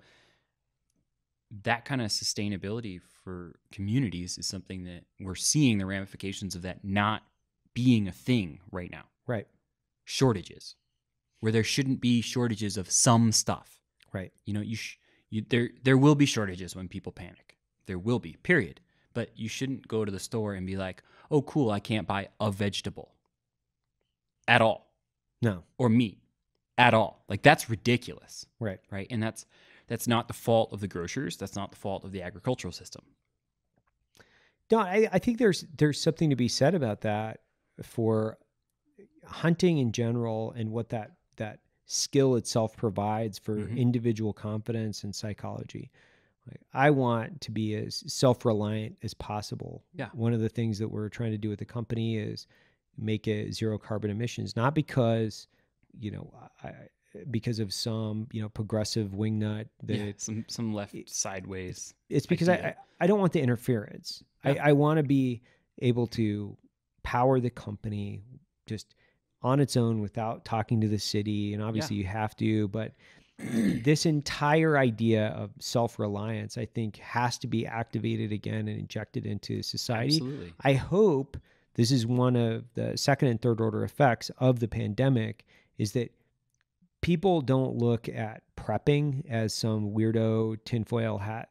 that kind of sustainability for communities is something that we're seeing the ramifications of that not being a thing right now. Right. Shortages where there shouldn't be shortages of some stuff. Right. You know, you, sh- you there there will be shortages when people panic. There will be, period. But you shouldn't go to the store and be like, "Oh, cool, I can't buy a vegetable at all No. or meat at all." Like that's ridiculous, Right. right? And that's that's not the fault of the grocers. That's not the fault of the agricultural system. No, I, I think there's there's something to be said about that for hunting in general and what that that skill itself provides for Mhm. individual confidence and psychology. Like, I want to be as self-reliant as possible. Yeah. One of the things that we're trying to do with the company is make it zero carbon emissions, not because you know I, because of some you know progressive wingnut that Yeah, some some left sideways. it's because I, I. I don't want the interference. Yeah. I, I want to be able to power the company just on its own without talking to the city. And obviously you have to, but this entire idea of self-reliance, I think has to be activated again and injected into society. Absolutely. I hope this is one of the second and third order effects of the pandemic is that people don't look at prepping as some weirdo tinfoil hat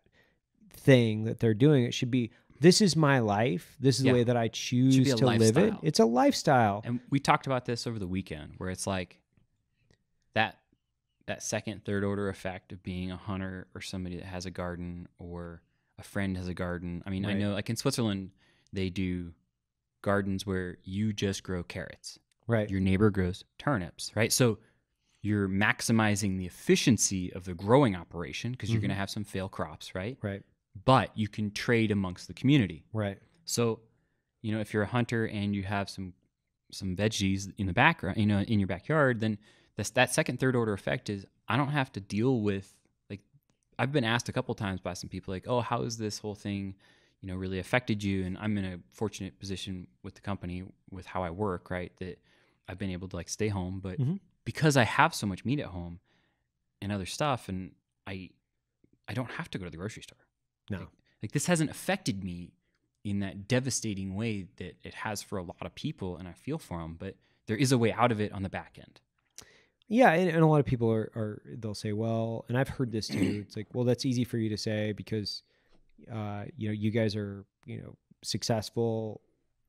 thing that they're doing. It should be this is my life. This is Yeah. the way that I choose to live it. It's a lifestyle. And we talked about this over the weekend where it's like that that second third order effect of being a hunter or somebody that has a garden or a friend has a garden. I mean, I know like in Switzerland they do gardens where you just grow carrots. Right. Your neighbor grows turnips, right? So you're maximizing the efficiency of the growing operation because you're Mhm. going to have some fail crops, right? right. But you can trade amongst the community. Right. So, you know, if you're a hunter and you have some some veggies in the background, you know, in your backyard, then this that second third order effect is I don't have to deal with like I've been asked a couple times by some people like, "Oh, how has this whole thing, you know, really affected you?" And I'm in a fortunate position with the company with how I work, right? That I've been able to like stay home, but Mhm. because I have so much meat at home and other stuff and I I don't have to go to the grocery store. No. Like, like this hasn't affected me in that devastating way that it has for a lot of people and I feel for them, but there is a way out of it on the back end. Yeah, and, and a lot of people are, are they'll say, well, and I've heard this too. It's like, well, that's easy for you to say because uh, you know, you guys are, you know, successful.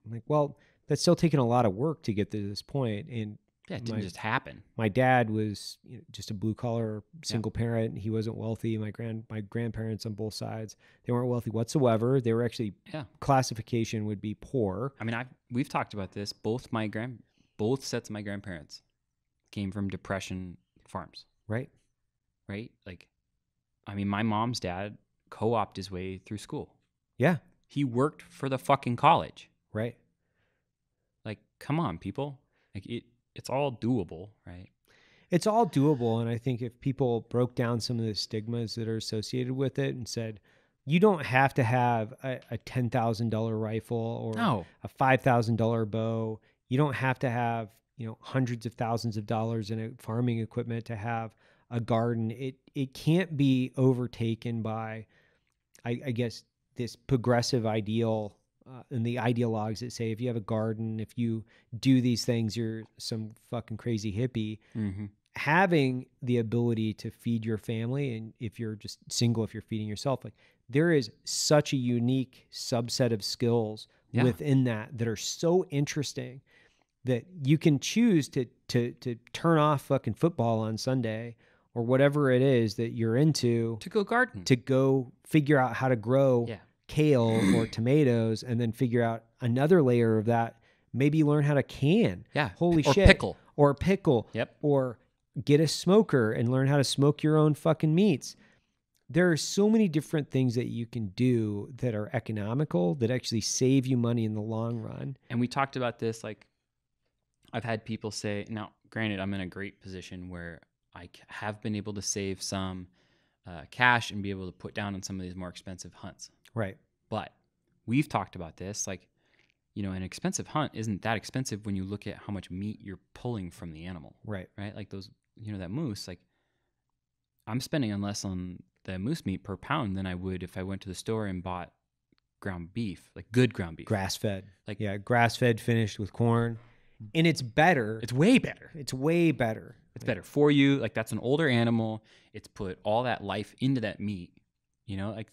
I'm like, well, that's still taking a lot of work to get to this. And Yeah, it didn't My- just happen. my dad was you know, just a blue collar single parent. He wasn't wealthy. My grand my grandparents on both sides, they weren't wealthy whatsoever. They were actually Yeah. classification would be poor. I mean, I we've talked about this. Both my grand, both sets of my grandparents came from depression farms, Right. right? Like, I mean, my mom's dad co-opted his way through school. Yeah. He worked for the fucking college. Right. Like, come on, people. Like it, it's all doable, right? It's all doable. And I think if people broke down some of the stigmas that are associated with it and said, you don't have to have a, a ten thousand dollar rifle or No, a five thousand dollar bow. You don't have to have you know hundreds of thousands of dollars in a farming equipment to have a garden. It it can't be overtaken by, I, I guess, this progressive ideal uh, and the ideologues that say if you have a garden, if you do these things, you're some fucking crazy hippie. hmm Having the ability to feed your family, and if you're just single, if you're feeding yourself, like there is such a unique subset of skills Yeah. within that that are so interesting that you can choose to to to turn off fucking football on Sunday or whatever it is that you're into to go garden. to go figure out how to grow yeah, kale or tomatoes and then figure out another layer of that maybe learn how to can yeah. holy or shit pickle. or pickle Yep. or get a smoker and learn how to smoke your own fucking meats. There are so many different things that you can do that are economical that actually save you money in the long run. And we talked about this. Like, I've had people say, now, granted, I'm in a great position where I have been able to save some uh, cash and be able to put down on some of these more expensive hunts. Right. But we've talked about this. Like, you know, an expensive hunt isn't that expensive when you look at how much meat you're pulling from the animal, Right. right? Like those, you know, that moose. Like, I'm spending on less on the moose meat per pound than I would if I went to the store and bought ground beef, like good ground beef. Grass fed. Like- yeah, grass fed finished with corn. And it's better. It's way better. it's way better. It's better for you. Like that's an older animal. It's put all that life into that meat. You know, like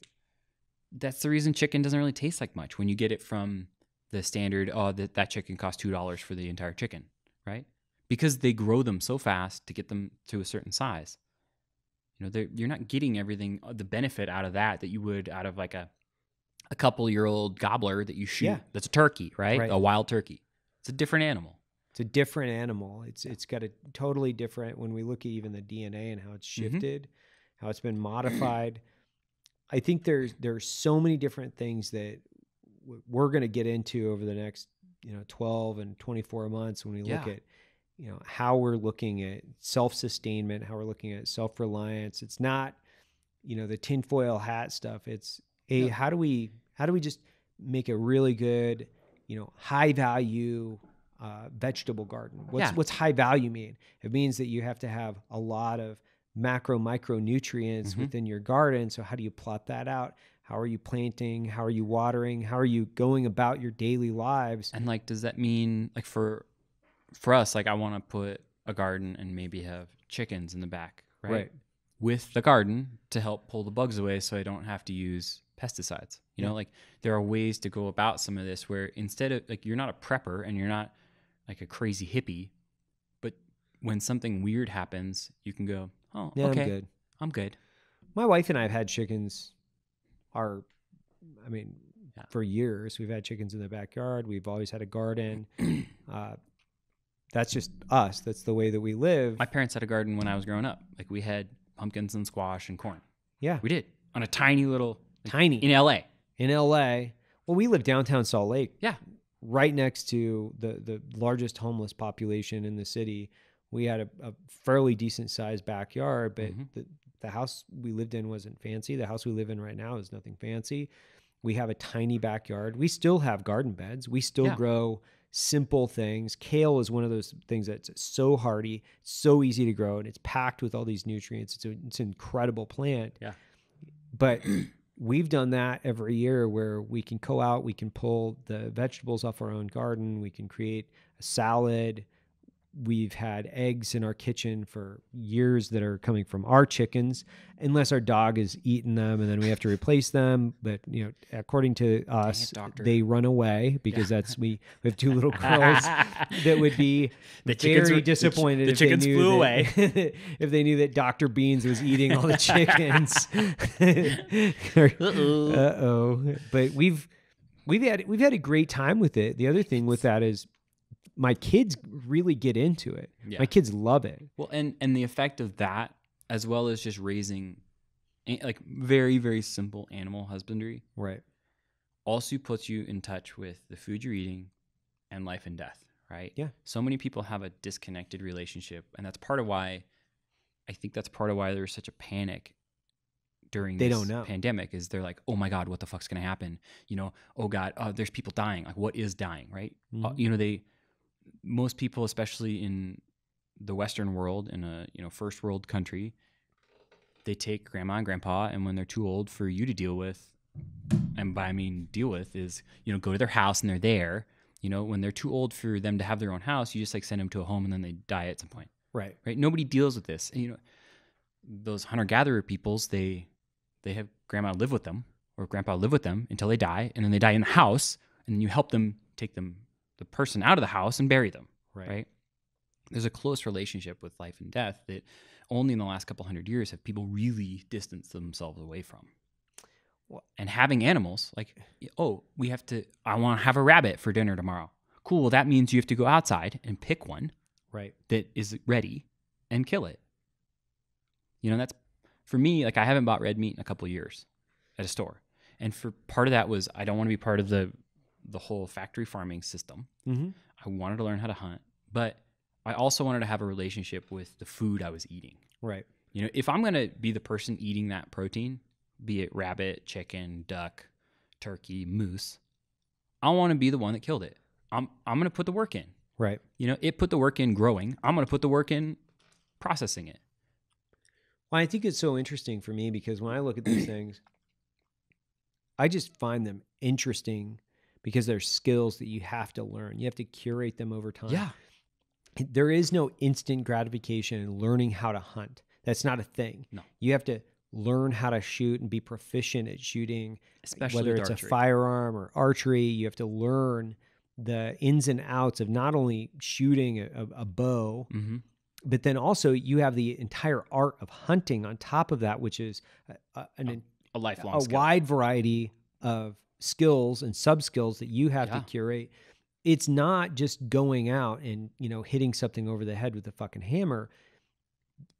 that's the reason chicken doesn't really taste like much when you get it from the standard. Oh, that that chicken cost two dollars for the entire chicken, right? Because they grow them so fast to get them to a certain size. You know, they're- you're not getting everything uh, the benefit out of that that you would out of like a a couple year old gobbler that you shoot. Yeah. That's a turkey, right? Right. A wild turkey. It's a different animal. It's a different animal. It's it's got a totally different when we look at even the DNA and how it's Mhm. shifted, how it's been modified. I think there's there's so many different things that w- we're going to get into over the next you know 12 and 24 months when we look Yeah. at you know how we're looking at self-sustainment, how we're looking at self-reliance. It's not you know the tinfoil hat stuff. It's a Yeah. how do we how do we just make a really good you know high value uh, vegetable garden. What's Yeah. what's high value mean? It means that you have to have a lot of macro micronutrients Mhm. within your garden. So how do you plot that out? How are you planting? How are you watering? How are you going about your daily lives? And like, does that mean like for for us, like I want to put a garden and maybe have chickens in the back, right? Right. With the garden to help pull the bugs away, so I don't have to use pesticides. You Yeah. know, like there are ways to go about some of this where instead of like you're not a prepper and you're not like a crazy hippie, but when something weird happens, you can go, oh, Yeah, okay, I'm good. I'm good. My wife and I have had chickens. Our, I mean, Yeah. for years we've had chickens in the backyard. We've always had a garden. uh, that's just us. That's the way that we live. My parents had a garden when I was growing up. Like we had pumpkins and squash and corn. yeah, We did on a tiny little tiny in LA. in LA. Well, we live downtown Salt Lake. Yeah. Right next to the the largest homeless population in the city. We had a, a fairly decent sized backyard, but Mhm. the, the house we lived in wasn't fancy. The house we live in right now is nothing fancy. We have a tiny backyard. We still have garden beds. We still Yeah. grow simple things. Kale is one of those things that's so hardy, so easy to grow, and it's packed with all these nutrients. It's, a, it's an incredible plant. Yeah. But we've done that every year where we can go out, we can pull the vegetables off our own garden, we can create a salad. We've had eggs in our kitchen for years that are coming from our chickens, unless our dog has eaten them, and then we have to replace them. But you know, according to us, doctor. they run away because that's we we have two little girls that would be The chickens very were- the ch- disappointed the if chickens they knew flew that- away. if they knew that Dr. Beans was eating all the chickens. Uh-oh. Uh oh. But we've we've had we've had a great time with it. The other thing with that is my kids really get into it. Yeah. My kids love it. Well, and and the effect of that, as well as just raising, like very very simple animal husbandry, Right. also puts you in touch with the food you're eating, and life and death. Right. Yeah. So many people have a disconnected relationship, and that's part of why. I think that's part of why there's such a panic during They this don't know. pandemic. Is they're like, oh my god, what the fuck's gonna happen? You know, oh god, uh, there's people dying. Like, what is dying? Right. Uh, Mhm. you know, they most people, especially in the Western world, in a you know first world country, they take grandma and grandpa, and when they're too old for you to deal with, and by I mean deal with is you know go to their house and they're there. You know, when they're too old for them to have their own house, you just like send them to a home and then they die at some point, Right. right? Nobody deals with this. And, you know, those hunter gatherer peoples, they they have grandma live with them or grandpa live with them until they die, and then they die in the house, and then you help them take them the person out of the house and bury them Right. right? There's a close relationship with life and death that only in the last couple hundred years have people really distanced themselves away from. Well- And having animals, like, eh. oh, we have to, I want to have a rabbit for dinner tomorrow. Cool. Well, that means you have to go outside and pick one Right. that is ready and kill it. You know, that's for me, like, I haven't bought red meat in a couple years at a store. And for part of that was I don't want to be part of the the whole factory farming system. Mm-hmm. I wanted to learn how to hunt, but I also wanted to have a relationship with the food I was eating. Right. You know, if I'm going to be the person eating that protein, be it rabbit, chicken, duck, turkey, moose, I want to be the one that killed it. I'm I'm going to put the work in. Right. You know, it put the work in growing. I'm going to put the work in processing it. Well, I think it's so interesting for me because when I look at these things, I just find them interesting because they're skills that you have to learn. You have to curate them over time. Yeah. There is no instant gratification in learning how to hunt. That's not a thing. No. You have to learn how to shoot and be proficient at shooting, especially whether it's archery. a firearm or archery. You have to learn the ins and outs of not only shooting a, a, bow, hmm but then also you have the entire art of hunting on top of that, which is a, a, an, A lifelong a skill. wide variety of skills and sub skills that you have Yeah. to curate. It's not just going out and you know hitting something over the head with a fucking hammer.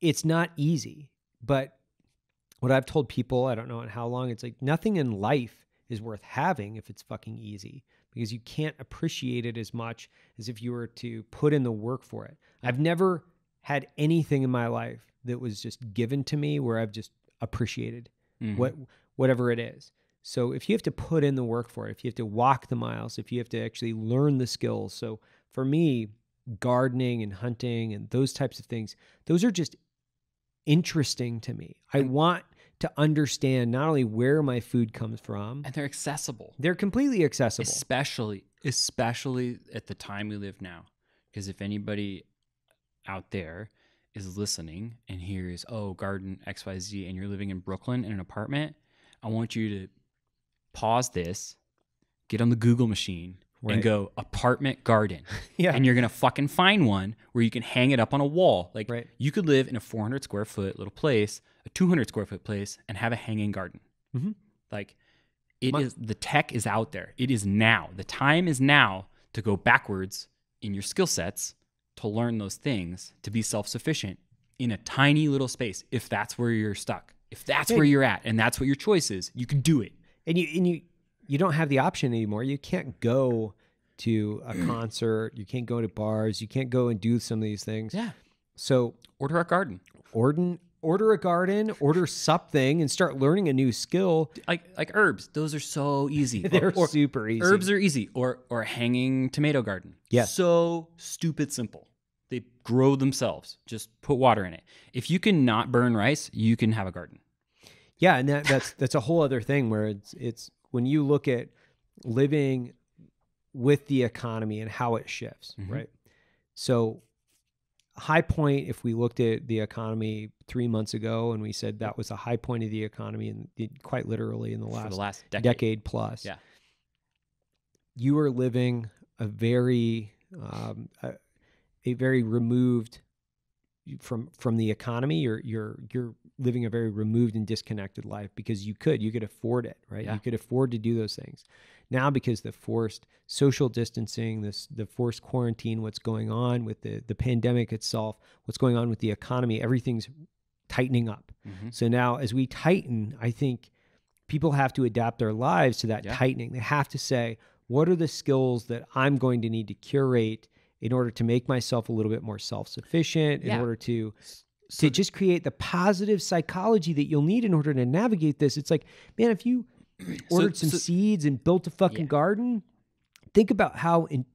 It's not easy, but what I've told people, I don't know in how long, it's like nothing in life is worth having if it's fucking easy because you can't appreciate it as much as if you were to put in the work for it. I've never had anything in my life that was just given to me where I've just appreciated Mhm. what whatever it is. So if you have to put in the work for it, if you have to walk the miles, if you have to actually learn the skills. So for me, gardening and hunting and those types of things, those are just interesting to me. I want to understand not only where my food comes from, and they're accessible. they're completely accessible. especially especially at the time we live now because if anybody out there is listening and hears oh garden xyz and you're living in brooklyn in an apartment i want you to pause this get on the google machine Right. and go apartment garden yeah. and you're gonna fucking find one where you can hang it up on a wall like Right. you could live in a 400 square foot little place a 200 square foot place and have a hanging garden Mhm. like it is My- the tech is out there it is now the time is now to go backwards in your skill sets to learn those things to be self-sufficient in a tiny little space if that's where you're stuck if that's Yeah. where you're at and that's what your choice is you can do it and you and you you don't have the option anymore. You can't go to a concert, you can't go to bars, you can't go and do some of these things. yeah So order a garden order order a garden, order something, and start learning a new skill. like like herbs those are so easy They're Or- super easy. Herbs are easy, or or hanging tomato garden. Yes. so stupid simple. They grow themselves. Just put water in it. If you can not burn rice, you can have a garden. Yeah, and that, that's that's a whole other thing where it's it's when you look at living with the economy and how it shifts, Mhm. right? So high point if we looked at the economy three months ago and we said that was a high point of the economy and quite literally in the last, the last decade. decade. plus Yeah. you are living a very um, a, a very removed from from the economy you're you're you're living a very removed and disconnected life because you could you could afford it right Yeah. you could afford to do those things now because the forced social distancing this the forced quarantine what's going on with the the pandemic itself what's going on with the economy everything's tightening up Mhm. so now as we tighten i think people have to adapt their lives to that Yeah. tightening they have to say what are the skills that i'm going to need to curate in order to make myself a little bit more self-sufficient in Yeah. order to So to just create the positive psychology that you'll need in order to navigate this. It's like, man, if you ordered some so- seeds and built a fucking Yeah. garden, think about how in,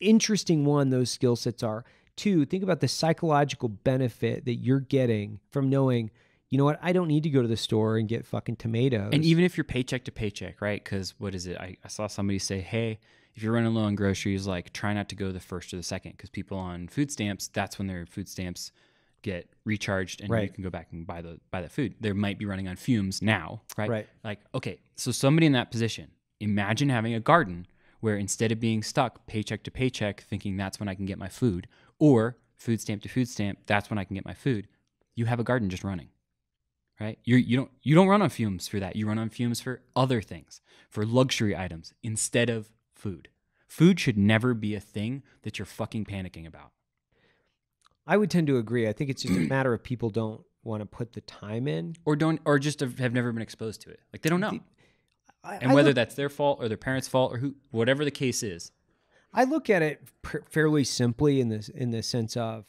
interesting one those skill sets are. Two, think about the psychological benefit that you're getting from knowing, you know what, I don't need to go to the store and get fucking tomatoes. And even if you're paycheck to paycheck, right? Because what is it? I, I saw somebody say, hey, if you're running low on groceries, like try not to go the first or the second, because people on food stamps, that's when their food stamps get recharged, and you can go back and buy the buy that food. They might be running on fumes now, right? Right. Like, okay, so somebody in that position, imagine having a garden where instead of being stuck paycheck to paycheck, thinking that's when I can get my food, or food stamp to food stamp, that's when I can get my food, you have a garden just running right? You you don't you don't run on fumes for that. You run on fumes for other things, for luxury items instead of food. Food should never be a thing that you're fucking panicking about. I would tend to agree. I think it's just a matter of people don't want to put the time in. Or don't or just have never been exposed to it. Like they don't know. The- I, And I whether look- that's their fault or their parents' fault or who whatever the case is. I look at it pr- fairly simply in this in the sense of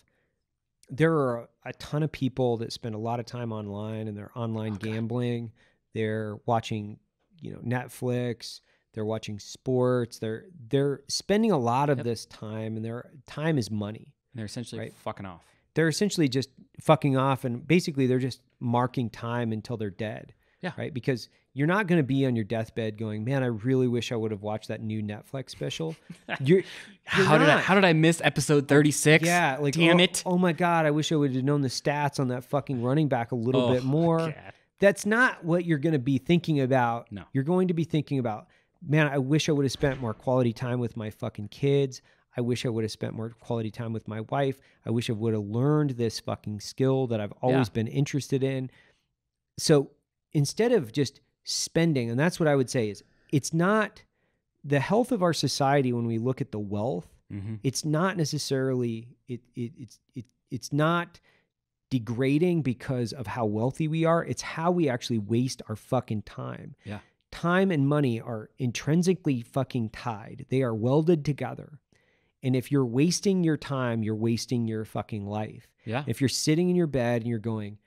there are a ton of people that spend a lot of time online and they're online Oh, God. gambling. They're watching, you know, Netflix. They're watching sports. They're they're spending a lot of Yep. this time, and their time is money. And they're essentially Right. fucking off. They're essentially just fucking off, and basically they're just marking time until they're dead. Yeah. Right. Because you're not going to be on your deathbed going, man, I really wish I would have watched that new Netflix special. You're, you're How did I how did I miss episode 36? Yeah, like damn oh, it. Oh my god, I wish I would have known the stats on that fucking running back a little Oh, bit more. God. That's not what you're going to be thinking about. No. You're going to be thinking about, man, I wish I would have spent more quality time with my fucking kids. I wish I would have spent more quality time with my wife. I wish I would have learned this fucking skill that I've always been interested in. So instead of just spending, and that's what I would say is it's not the health of our society when we look at the wealth Mhm. it's not necessarily it, it it's it, it's not degrading because of how wealthy we are it's how we actually waste our fucking time Yeah. time and money are intrinsically fucking tied they are welded together and if you're wasting your time you're wasting your fucking life Yeah. if you're sitting in your bed and you're going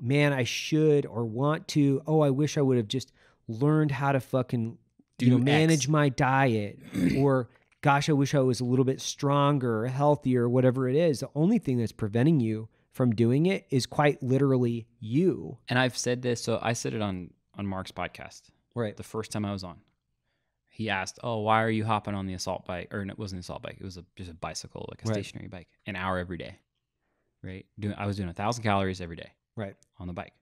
man i should or want to oh i wish i would have just learned how to fucking you Do know X. manage my diet or gosh i wish i was a little bit stronger or healthier whatever it is the only thing that's preventing you from doing it is quite literally you And I've said this, so I said it on on Mark's podcast. right the first time I was on. He asked, "Oh, why are you hopping on the assault bike?" Or it wasn't an assault bike; it was a, just a bicycle, like a Right. stationary bike, an hour every day. Right? Doing, I was doing a thousand calories every day right on the bike,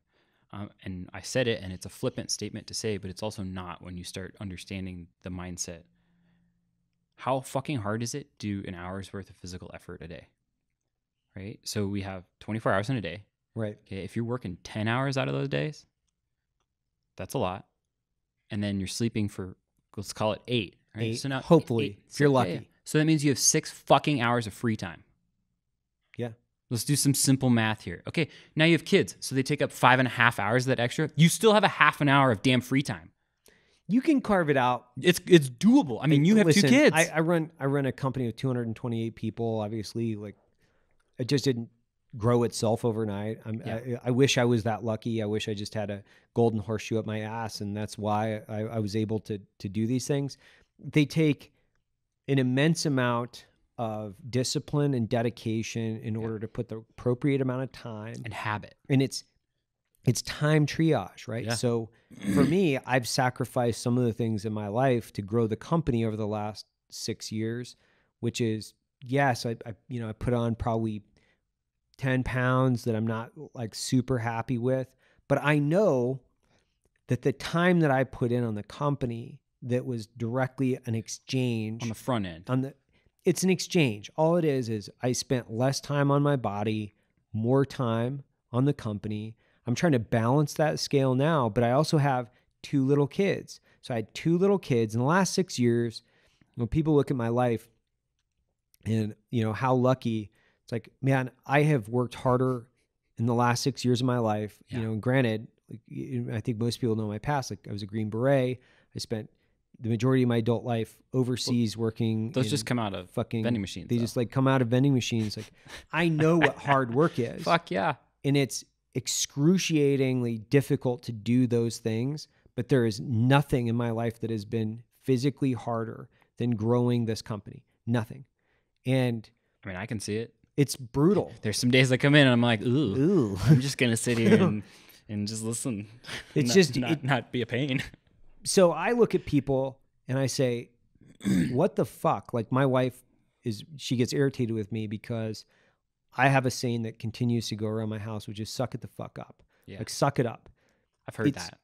um, and I said it, and it's a flippant statement to say, but it's also not when you start understanding the mindset. How fucking hard is it to do an hour's worth of physical effort a day? Right. So we have 24 hours in a day. right Okay, if you're working 10 hours out of those days, that's a lot. And then you're sleeping for, let's call it eight. Right? Eight, hopefully, if you're So- lucky. yeah. So that means you have six fucking hours of free time. Yeah. Let's do some simple math here. Okay, now you have kids. So they take up five and a half hours of that extra. You still have a half an hour of damn free time. you can carve it out It's it's doable. I mean, you have Listen, two kids. I, I run I run a company of 228 people. Obviously, like it just didn't grow itself overnight. I'm, Yeah. I, I wish I was that lucky. I wish I just had a golden horseshoe up my ass, and that's why I, I was able to to do these things. They take an immense amount of discipline and dedication in order to put the appropriate amount of time and habit. and it's it's time triage right Yeah. so for me i've sacrificed some of the things in my life to grow the company over the last six years which is yes i, I you know i put on probably 10 pounds that I'm not like super happy with. But I know that the time that I put in on the company that was directly an exchange on the front end. on the it's an exchange. All it is is I spent less time on my body, more time on the company. I'm trying to balance that scale now, but I also have two little kids. So I had two little kids in the last 6 years. When people look at my life and you know how lucky it's like man, I have worked harder in the last 6 years of my life, Yeah. you know, and granted, like I think most people know my past like I was a green beret. I spent the majority of my adult life overseas working Those just come out of fucking vending machines. they though. just like come out of vending machines. Like I know what hard work is, fuck yeah. and it's excruciatingly difficult to do those things. But there is nothing in my life that has been physically harder than growing this company. Nothing, and I mean, I can see it. It's brutal. There's some days I come in and I'm like, ooh, Ooh, I'm just gonna sit here and and just listen. It's Not- just- not, it- not be a pain. so I look at people and I say, "What the fuck?" Like my wife is she gets irritated with me because I have a saying that continues to go around my house, which is "suck it the fuck up." Yeah. Like suck it up. I've heard It's- that.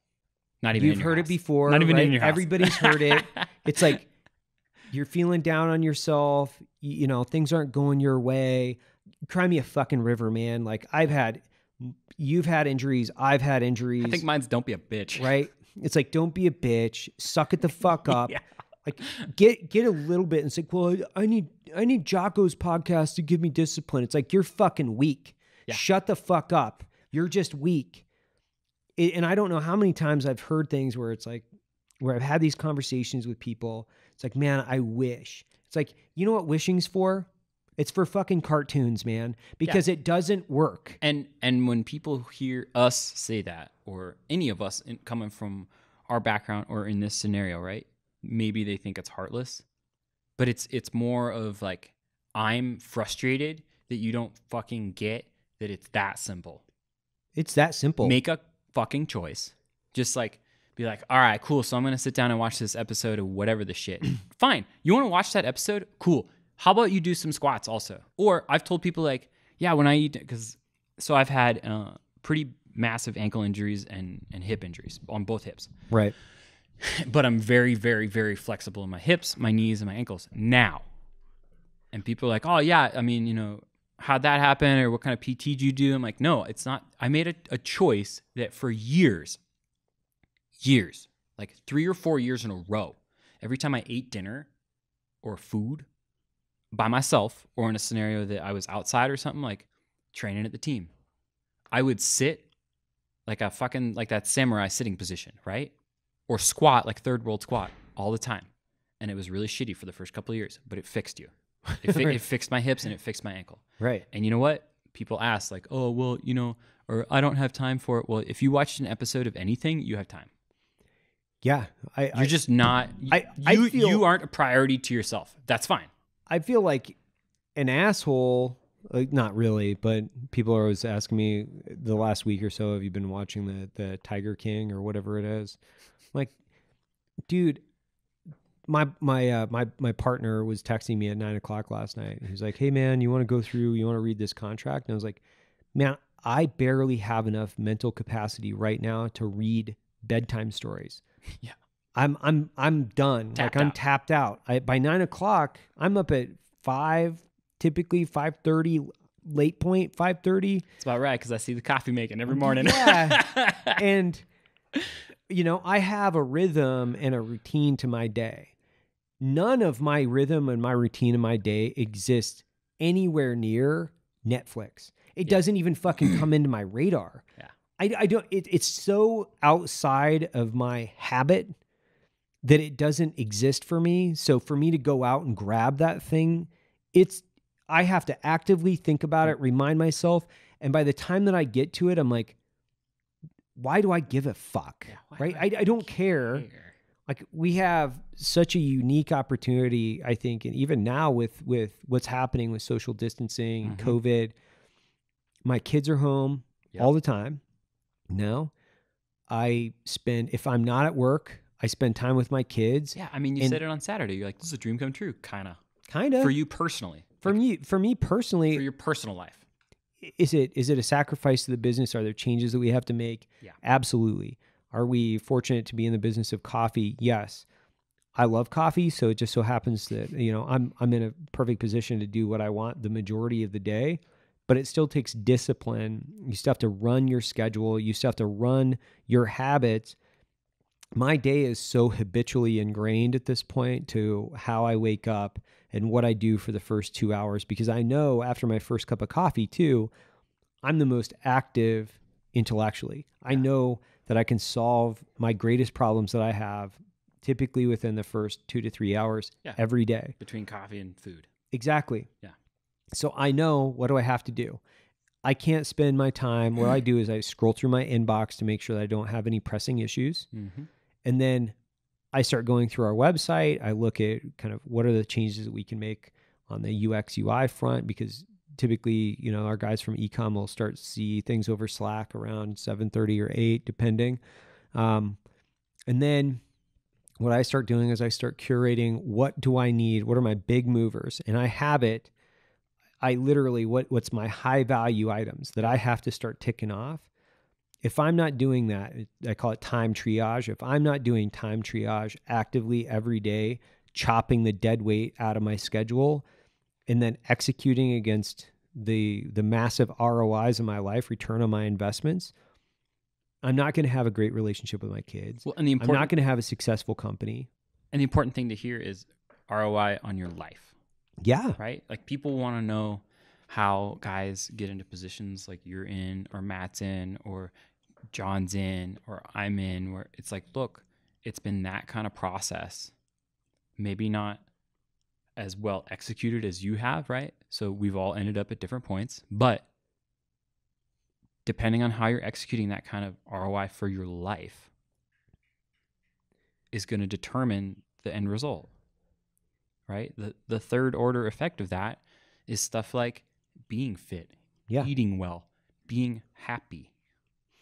Not even You've in your heard it before. Not even right? in your house. Everybody's heard it. It's like you're feeling down on yourself. You, you know things aren't going your way. Cry me a fucking river, man. Like I've had, you've had injuries. I've had injuries. I think mine's don't be a bitch. right? It's like don't be a bitch. Suck it the fuck up. Yeah. Like get get a little bit. And it's like, well, I need I need Jocko's podcast to give me discipline. It's like you're fucking weak. Yeah. Shut the fuck up. You're just weak. It, and I don't know how many times I've heard things where it's like where I've had these conversations with people. It's like, man, I wish. It's like, you know what wishing's for? It's for fucking cartoons, man, because it doesn't work. And and when people hear us say that, or any of us in, coming from our background or in this scenario, right? Maybe they think it's heartless, but it's it's more of like I'm frustrated that you don't fucking get that it's that simple. It's that simple. Make a fucking choice. Just like be like, all right, cool. So I'm gonna sit down and watch this episode of whatever the shit. Fine. You want to watch that episode? Cool. How about you do some squats also? Or I've told people like, yeah, when I eat because so I've had uh, pretty massive ankle injuries and and hip injuries on both hips, right. but I'm very very very flexible in my hips, my knees, and my ankles now. And people are like, oh yeah, I mean, you know, how'd that happen or what kind of PT do you do? I'm like, no, it's not. I made a, a choice that for years, years, like three or four years in a row, every time I ate dinner or food by myself or in a scenario that I was outside or something, like training at the team, I would sit like a fucking, like that samurai sitting position, right? Or squat, like third world squat all the time. And it was really shitty for the first couple of years, but it fixed you. It, fi- it fixed my hips and it fixed my ankle. Right. And you know what? People ask, like, oh, well, you know, or I don't have time for it. Well, if you watched an episode of anything, you have time. Yeah. I, You're I just not, I- I you, feel- you aren't a priority to yourself. That's fine. I feel like an asshole. Like not really, but people are always asking me the last week or so. Have you been watching the the Tiger King or whatever it is? I'm like, dude, my my uh, my my partner was texting me at nine o'clock last night. He's like, "Hey man, you want to go through? You want to read this contract?" And I was like, "Man, I barely have enough mental capacity right now to read bedtime stories." Yeah. I'm I'm I'm done. Tapped like I'm out. tapped out. I, by nine o'clock, I'm up at five, typically five thirty, late point five thirty. It's about right because I see the coffee making every morning. Yeah. and you know i have a rhythm and a routine to my day none of my rhythm and my routine in my day exists anywhere near netflix it Yeah. doesn't even fucking come into my radar Yeah. I, I don't it, it's so outside of my habit that it doesn't exist for me so for me to go out and grab that thing it's i have to actively think about it remind myself and by the time that i get to it i'm like why do I give a fuck? Yeah, right? I, I don't care. Like we have such a unique opportunity, I think, and even now with with what's happening with social distancing and Mhm. COVID, my kids are home Yep. all the time. Now, I spend if I'm not at work, I spend time with my kids. Yeah, I mean, you And- said it on Saturday. You're like, this is a dream come true, kind of. Kind of For you personally. for Like, me, for me personally, for your personal life. is it is it a sacrifice to the business? Are there changes that we have to make? Yeah. Absolutely. Are we fortunate to be in the business of coffee? Yes. I love coffee, so it just so happens that you know I'm I'm in a perfect position to do what I want the majority of the day, but it still takes discipline. You still have to run your schedule, you still have to run your habits. My day is so habitually ingrained at this point to how I wake up and what I do for the first 2 hours because I know after my first cup of coffee too, I'm the most active intellectually. I know that I can solve my greatest problems that I have typically within the first two to three hours Yeah. every day. Between coffee and food. Exactly. Yeah. So I know what do I have to do? I can't spend my time. What I do is I scroll through my inbox to make sure that I don't have any pressing issues. Mm-hmm. And then I start going through our website. I look at kind of what are the changes that we can make on the UX UI front because typically, you know, our guys from ecom will start to see things over Slack around 7:30 or 8 depending. Um, and then what I start doing is I start curating what do I need? What are my big movers? And I have it I literally what what's my high value items that I have to start ticking off. If I'm not doing that, I call it time triage. If I'm not doing time triage actively every day, chopping the dead weight out of my schedule and then executing against the the massive ROIs in my life, return on my investments, I'm not going to have a great relationship with my kids. Well, and the I'm not going to have a successful company. and the important thing to hear is ROI on your life. Yeah. right? Like people want to know how guys get into positions like you're in, or Matt's in, or John's in, or I'm in, where it's like, look, it's been that kind of process. Maybe not as well executed as you have, right? So we've all ended up at different points, but depending on how you're executing that kind of ROI for your life is going to determine the end result right? The the third order effect of that is stuff like being fit, Yeah. eating well, being happy,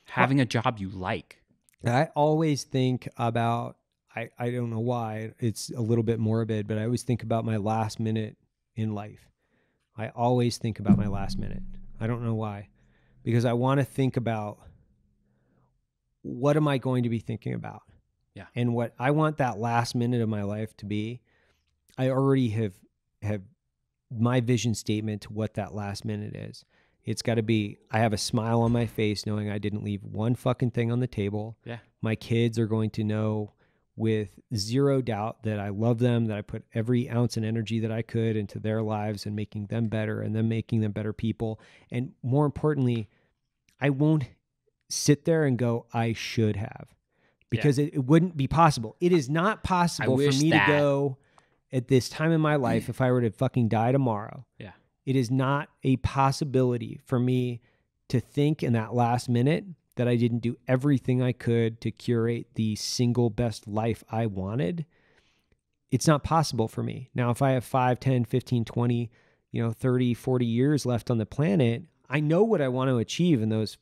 having a job you like. I always think about I, I don't know why it's a little bit morbid, but I always think about my last minute in life. I always think about my last minute. I don't know why. Because I want to think about what am I going to be thinking about? Yeah. And what I want that last minute of my life to be, I already have have my vision statement to what that last minute is. It's got to be I have a smile on my face knowing I didn't leave one fucking thing on the table. Yeah. My kids are going to know with zero doubt that I love them, that I put every ounce and energy that I could into their lives and making them better and them making them better people. And more importantly, I won't sit there and go, I should have. Because it, it wouldn't be possible. It is not possible for me to go at this time in my life mm. if I were to fucking die tomorrow. Yeah. It is not a possibility for me to think in that last minute that I didn't do everything I could to curate the single best life I wanted. It's not possible for me. Now, if I have 5, 10, 15, 20, you know, 30, 40 years left on the planet, I know what I want to achieve in those,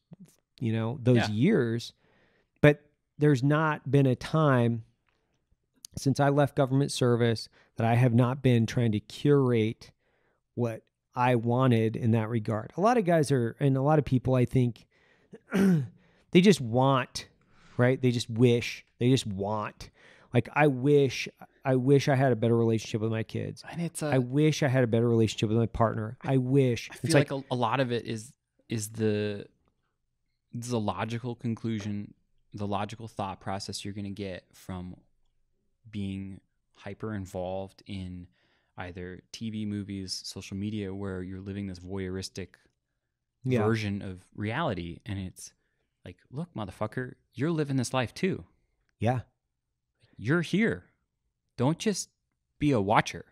you know, those Yeah. years. But there's not been a time since I left government service that I have not been trying to curate what I wanted in that regard. A lot of guys are, and a lot of people, I think, they just want, right? They just wish, they just want. Like, I wish, I wish I had a better relationship with my kids. And it's a I wish I had a better relationship with my partner. I wish. I It's feel like, a, a lot of it is is the the logical conclusion, the logical thought process you're going to get from being hyper involved in either TV, movies, social media, where you're living this voyeuristic yeah, version of reality, and it's like, look, motherfucker, you're living this life too. yeah. You're here. Don't just be a watcher.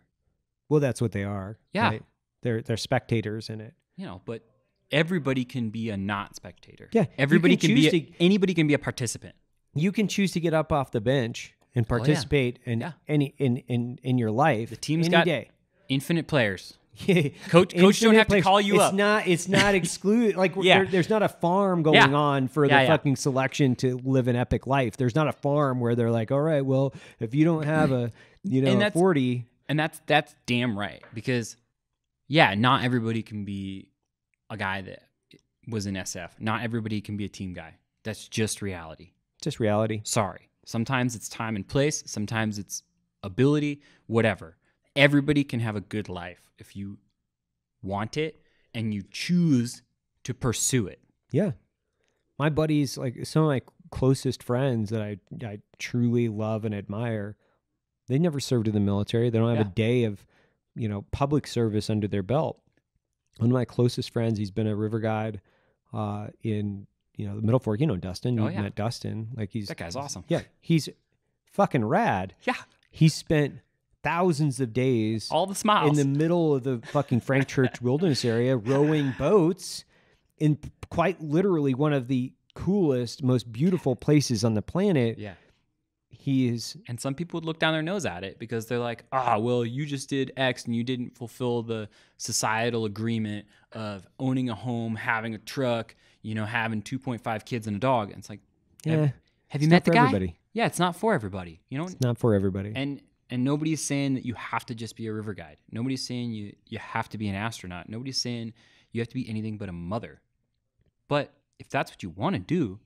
Well, that's what they are. Yeah. right? They're they're spectators in it. you know, but everybody can be a not spectator. Yeah, you Everybody can can, be a, to- anybody can be a participant. You can choose to get up off the bench and Oh, yeah. participate in Yeah. any in, in in your life. The team's any got day. Infinite players. Coach, Coach- coach don't have to call you it's up. Not, it's not exclude. Like Yeah. there, there's not a farm going Yeah. on for the fucking selection to live an epic life. There's not a farm where they're like, all right, well, if you don't have a, you know, And forty, And that's that's damn right because yeah, not everybody can be a guy that was an SF. Not everybody can be a team guy. That's just reality. Just reality. Sorry. Sometimes it's time and place, sometimes it's ability, whatever. Everybody can have a good life if you want it and you choose to pursue it. Yeah. My buddies, like some of my closest friends that I I truly love and admire, they never served in the military. They don't have Yeah. a day of, you know, public service under their belt. One of my closest friends, he's been a river guide uh, in you know the Middle Fork. You know Dustin. Oh, You yeah. met Dustin. Like he's That guy's awesome. Yeah, he's fucking rad. Yeah. He spent thousands of days All the smiles. in the middle of the fucking Frank Church Wilderness area, rowing boats in quite literally one of the coolest, most beautiful places on the planet. yeah. He is And some people would look down their nose at it because they're like, ah, well, you just did X and you didn't fulfill the societal agreement of owning a home, having a truck, you know, having 2.5 kids and a dog. And it's like, have, yeah, have you met the guy? everybody. Yeah, it's not for everybody. You know, It's not for everybody. and and nobody's saying that you have to just be a river guide. Nobody's saying you you have to be an astronaut. Nobody's saying you have to be anything but a mother. But if that's what you want to do,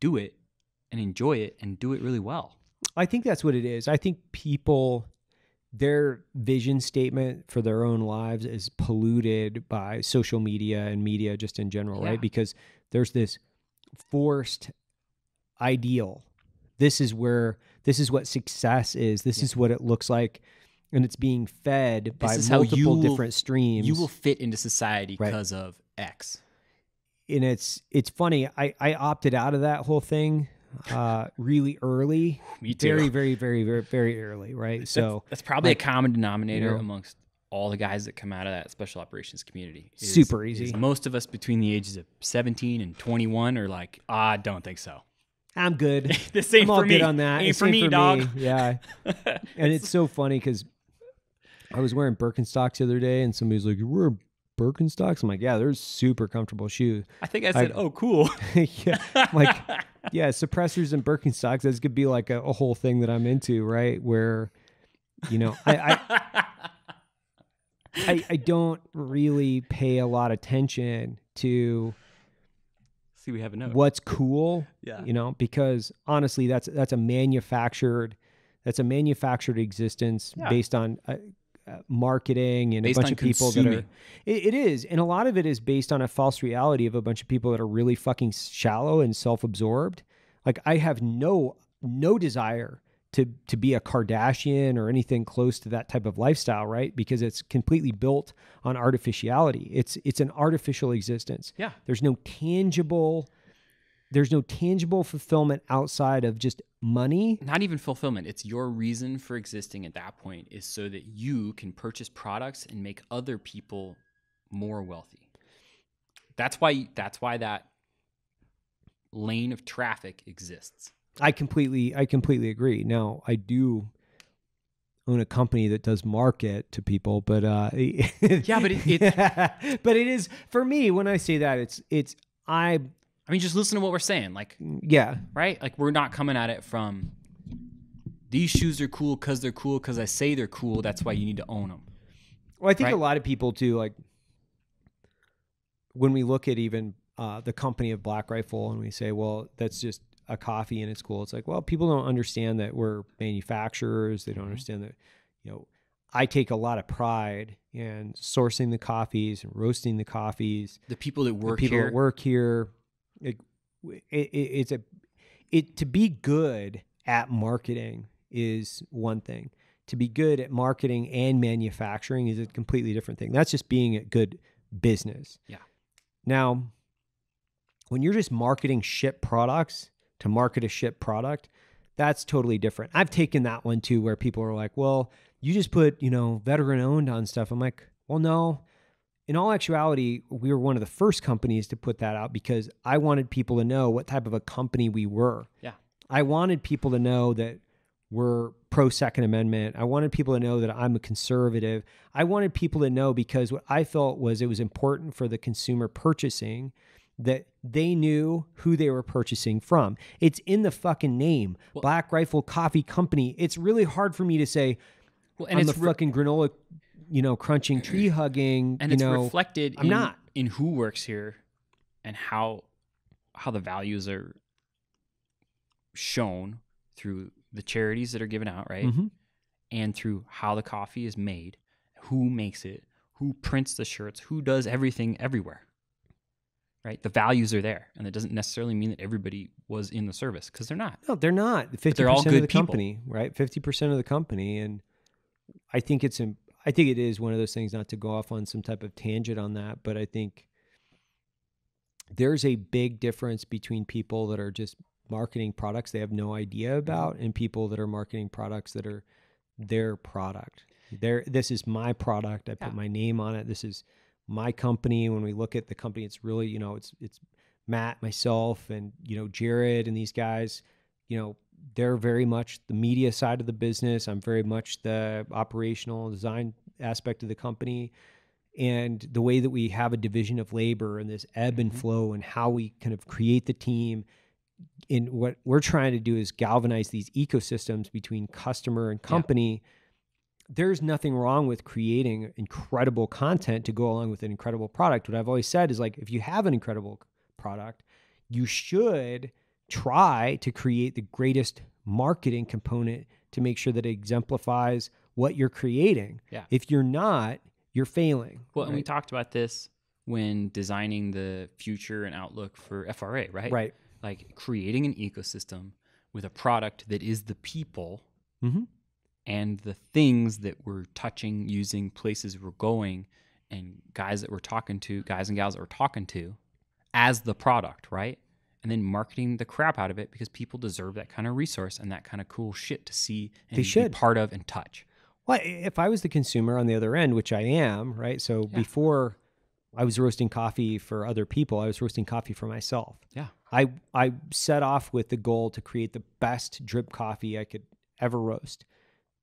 do it and enjoy it and do it really well. I think that's what it is. I think people their vision statement for their own lives is polluted by social media and media just in general, Yeah. right? Because there's this forced ideal. This is where this is what success is. This Yeah. is what it looks like and it's being fed by is how you multiple will- different streams. You will fit into society Right. because of X. and it's it's funny. I I opted out of that whole thing uh really early. Me too. Very very very very very early, right? So that's probably like, a common denominator you know- amongst all the guys that come out of that special operations community. is- Super easy. most of us between the ages of 17 and 21 are like, "Ah, I don't think so. I'm good. this ain't I'm all for me. good on that. Ain't This for me, dog. Yeah. and it's so funny because I was wearing Birkenstocks the other day, and somebody's like, "You wear Birkenstocks?" I'm like, "Yeah, they're super comfortable shoes." I think I said, "Oh, cool." yeah, like yeah, suppressors and Birkenstocks. This could be like a, a whole thing that I'm into, right? Where, you know, I, I I I don't really pay a lot of attention to See, we have a note. what's cool Yeah. you know because honestly that's that's a manufactured that's a manufactured existence Yeah. based on uh, uh, marketing and Based a bunch of people that are it, it is and a lot of it is based on a false reality of a bunch of people that are really fucking shallow and self-absorbed like i have no no desire to to be a kardashian or anything close to that type of lifestyle right because it's completely built on artificiality it's it's an artificial existence Yeah. there's no tangible there's no tangible fulfillment outside of just money. Not even fulfillment. It's your reason for existing at that point is so that you can purchase products and make other people more wealthy. That's why that's why that lane of traffic exists. I completely I completely agree. Now, I do own a company that does market to people, but uh Yeah, but it- it- but it is for me when I say that it's it's I I mean, just listen to what we're saying. Like, yeah, right? Like we're not coming at it from these shoes are cool because they're cool because I say they're cool. That's why you need to own them. Well, I think Right. a lot of people too, like when we look at even uh, the company of Black Rifle and we say, well, that's just a coffee and it's cool. It's like, well, people don't understand that we're manufacturers. They don't Mhm. understand that, you know, I take a lot of pride in sourcing the coffees and roasting the coffees. The people that the work people here, that work here. It, it, it, it's a it to be good at marketing is one thing. To be good at marketing and manufacturing is a completely different thing. That's just being a good business. Yeah. Now, when you're just marketing ship products to market a ship product, that's totally different. I've taken that one too, where people are like, "Well, you just put you know veteran owned on stuff." I'm like, "Well, no." In all actuality, we were one of the first companies to put that out because I wanted people to know what type of a company we were. Yeah. I wanted people to know that we're pro Second Amendment. I wanted people to know that I'm a conservative. I wanted people to know because what I felt was it was important for the consumer purchasing that they knew who they were purchasing from. It's in the fucking name, Well- Black Rifle Coffee Company. It's really hard for me to say well, and I'm the it's re- fucking granola, you know, crunching, tree hugging. and you it's know, reflected. I'm in, not. in who works here, and how how the values are shown through the charities that are given out, right? Mhm. And through how the coffee is made, who makes it, who prints the shirts, who does everything everywhere. Right? The values are there. And it doesn't necessarily mean that everybody was in the service because they're not. No, they're not. Fifty they're all percent of good the people. company, right? Fifty percent of the company, and I think it's. I think it is one of those things. Not to go off on some type of tangent on that, but I think there's a big difference between people that are just marketing products they have no idea about, and people that are marketing products that are their product. There, this is my product. I put Yeah. my name on it. This is my company. When we look at the company, it's really you know it's it's Matt, myself, and you know Jared and these guys. You know they're very much the media side of the business. I'm very much the operational design aspect of the company. And the way that we have a division of labor and this ebb and Mhm. flow and how we kind of create the team. And what we're trying to do is galvanize these ecosystems between customer and company. There's nothing wrong with creating incredible content to go along with an incredible product. What I've always said is like, if you have an incredible product, you should try to create the greatest marketing component to make sure that it exemplifies what you're creating. Yeah. If you're not, you're failing. Well, and we talked about this when designing the future and outlook for FRA, right? right. Like creating an ecosystem with a product that is the people Mm-hmm. And the things that we're touching, using, places we're going, and guys that we're talking to, guys and gals that we're talking to as the product, right? And then marketing the crap out of it because people deserve that kind of resource and that kind of cool shit to see and They be part of and touch. Well, if I was the consumer on the other end, which I am, right? So Yeah. before I was roasting coffee for other people, I was roasting coffee for myself. Yeah. I I set off with the goal to create the best drip coffee I could ever roast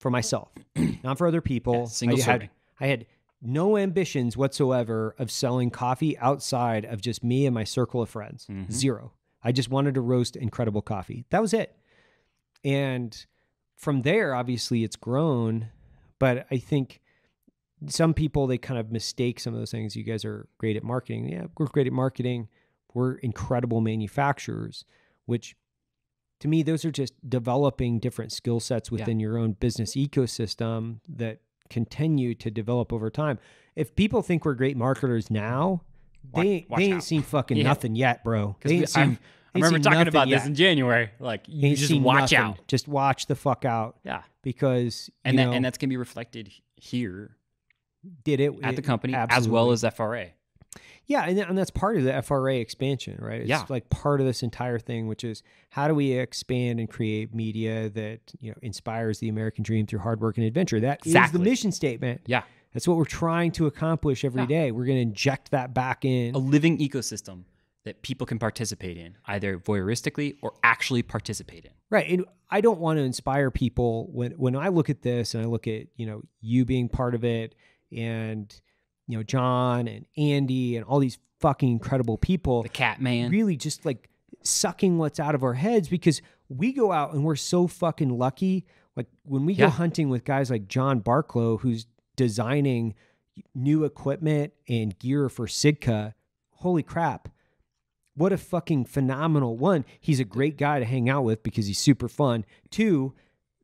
for myself, not for other people. Yeah, single I had. I had no ambitions whatsoever of selling coffee outside of just me and my circle of friends. Mhm. Zero. I just wanted to roast incredible coffee. That was it. And from there, obviously, it's grown. But I think some people they kind of mistake some of those things. You guys are great at marketing. Yeah, we're great at marketing. We're incredible manufacturers, which to me, those are just developing different skill sets within your own business mm-hmm. ecosystem that continue to develop over time. If people think we're great marketers now, Watch- they ain't, watch they ain't out. seen fucking Yeah. nothing yet, bro. They ain't seen, I remember talking about this in January. Like you ain't just watch nothing. out. Just watch the fuck out Yeah. because And that know, and that's gonna be reflected here did it at the it- company as well as FRA. Yeah, and, and that's part of the FRA expansion, right? It's Yeah. like part of this entire thing, which is how do we expand and create media that you know inspires the American dream through hard work and adventure? That is Exactly. the mission statement. Yeah. That's what we're trying to accomplish every Yeah. day. We're going to inject that back in. A living ecosystem that people can participate in, either voyeuristically or actually participate in. Right. And I don't want to inspire people when when I look at this and I look at, you know, you being part of it and you know, John and Andy and all these fucking incredible people The cat man. really just like sucking what's out of our heads because we go out and we're so fucking lucky. Like when we go hunting with guys like John Barklow, who's designing new equipment and gear for Sitka, holy crap. What a fucking phenomenal one. He's a great guy to hang out with because he's super fun. Two,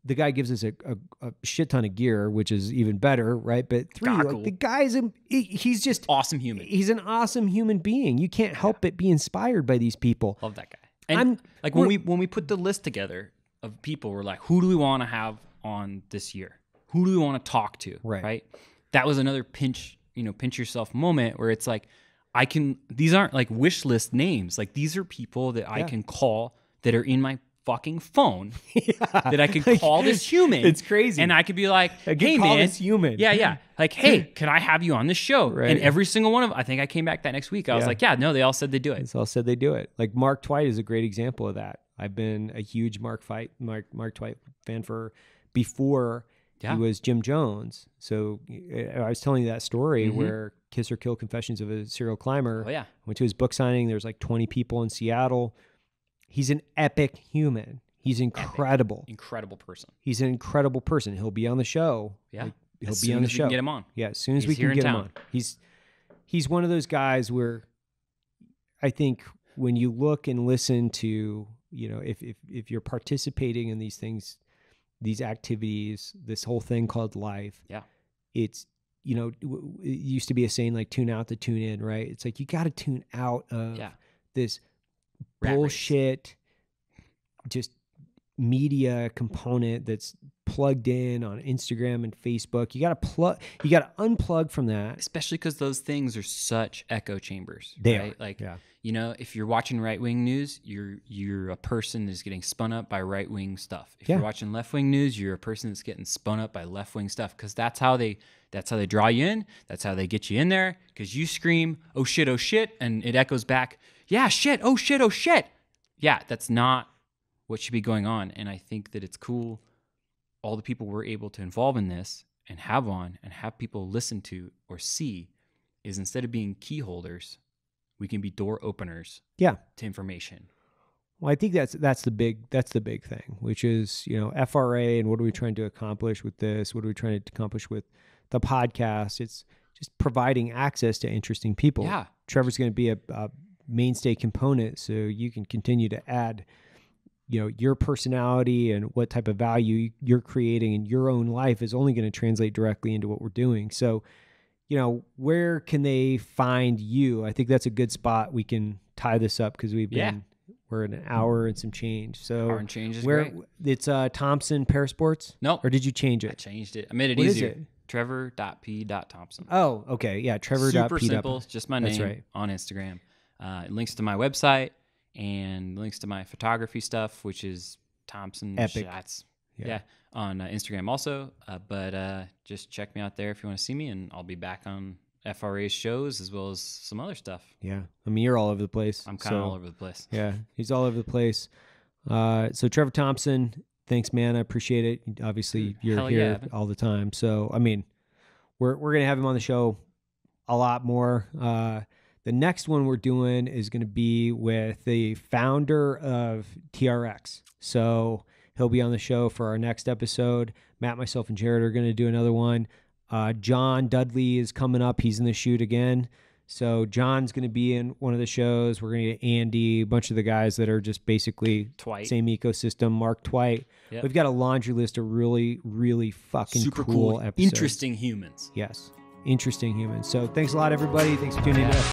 the guy gives us a, a, a shit ton of gear, which is even better, right? But three, like the guy's a, he- he's just awesome human. he's an awesome human being. You can't help but be inspired by these people. Love that guy. And I'm- like when we're- when we put the list together of people, we're like, who do we want to have on this year? Who do we want to talk to? Right. Right. That was another pinch, you know, pinch yourself moment where it's like, I can. These aren't like wish list names. Like these are people that I can call that are in my fucking phone that I could Like, call this human. It's crazy. and I could be like, hey call man, this human. yeah, yeah. Like, hey, can I have you on this show? Right. And every single one of I think I came back that next week. I was like, yeah, no, they all said they do it. It's all said they do it. Like Mark Twight is a great example of that. I've been a huge Mark Twight Mark Mark Twight fan for before Yeah. he was Jim Jones. So uh, I was telling you that story Mhm. where Kiss or Kill Confessions of a Serial Climber. Oh yeah. Went to his book signing. There's like 20 people in Seattle. He's an epic human. He's incredible. Incredible person. He's an incredible person. He'll be on the show. Yeah. Like, he'll as be on the show. get him on. Yeah, as soon as He's we can get him on. He's he's one of those guys where I think when you look and listen to, you know, if if if you're participating in these things, these activities, this whole thing called life, Yeah. it's you know, it used to be a saying like tune out to tune in, right? It's like you got to tune out of Yeah. this Rat race. bullshit, just media component that's plugged in on Instagram and Facebook. You got to plug, you got to unplug from that. especially because those things are such echo chambers. They right? are, Like yeah. you know, if you're watching right wing news, you're you're a person that's getting spun up by right wing stuff. If Yeah. you're watching left wing news, you're a person that's getting spun up by left wing stuff because that's how they that's how they draw you in. That's how they get you in there because you scream, "Oh shit, oh shit," and it echoes back, "Yeah, shit, oh shit, oh shit." Yeah, that's not what should be going on, and I think that it's cool. All the people we're able to involve in this and have on and have people listen to or see is instead of being key holders, we can be door openers Yeah. to information. Well, I think that's that's the big that's the big thing, which is you know FRA and what are we trying to accomplish with this? What are we trying to accomplish with the podcast? It's just providing access to interesting people. Yeah. Trevor's going to be a, a mainstay component, so you can continue to add, you know, your personality and what type of value you're creating in your own life is only going to translate directly into what we're doing. So, you know, where can they find you? I think that's a good spot. We can tie this up because we've Yeah. been we're at an hour and some change. So Hour and change is where great. it's uh Thompson Parasports, Nope. or did you change it? I changed it. I made it What is easier. it? Trevor.p.thompson. Oh, okay, yeah, Trevor. Super P. simple. Just my name That's right. on Instagram. Uh, links to my website and links to my photography stuff, which is Thompson Epic. Shots. Yeah. Yeah. on uh, Instagram also. Uh, but uh, just check me out there if you want to see me, and I'll be back on FRA's shows as well as some other stuff. Yeah, I mean you're all over the place. I'm kind of so- all over the place. Yeah, he's all over the place. Uh, so Trevor Thompson, thanks, man. I appreciate it. Obviously, you're Hell here Evan. all the time. So I mean, we're we're gonna have him on the show a lot more. The next one we're doing is gonna be with the founder of TRX. So he'll be on the show for our next episode. Matt, myself, and Jared are gonna do another one. Uh, John Dudley is coming up. He's in the shoot again. So John's going to be in one of the shows. We're going to get Andy, a bunch of the guys that are just basically Twight. same ecosystem. Mark Twight. Yep. We've got a laundry list of really, really fucking Super cool, cool, episodes. interesting humans. Yes, interesting humans. So thanks a lot, everybody. Thanks for tuning Yeah. in.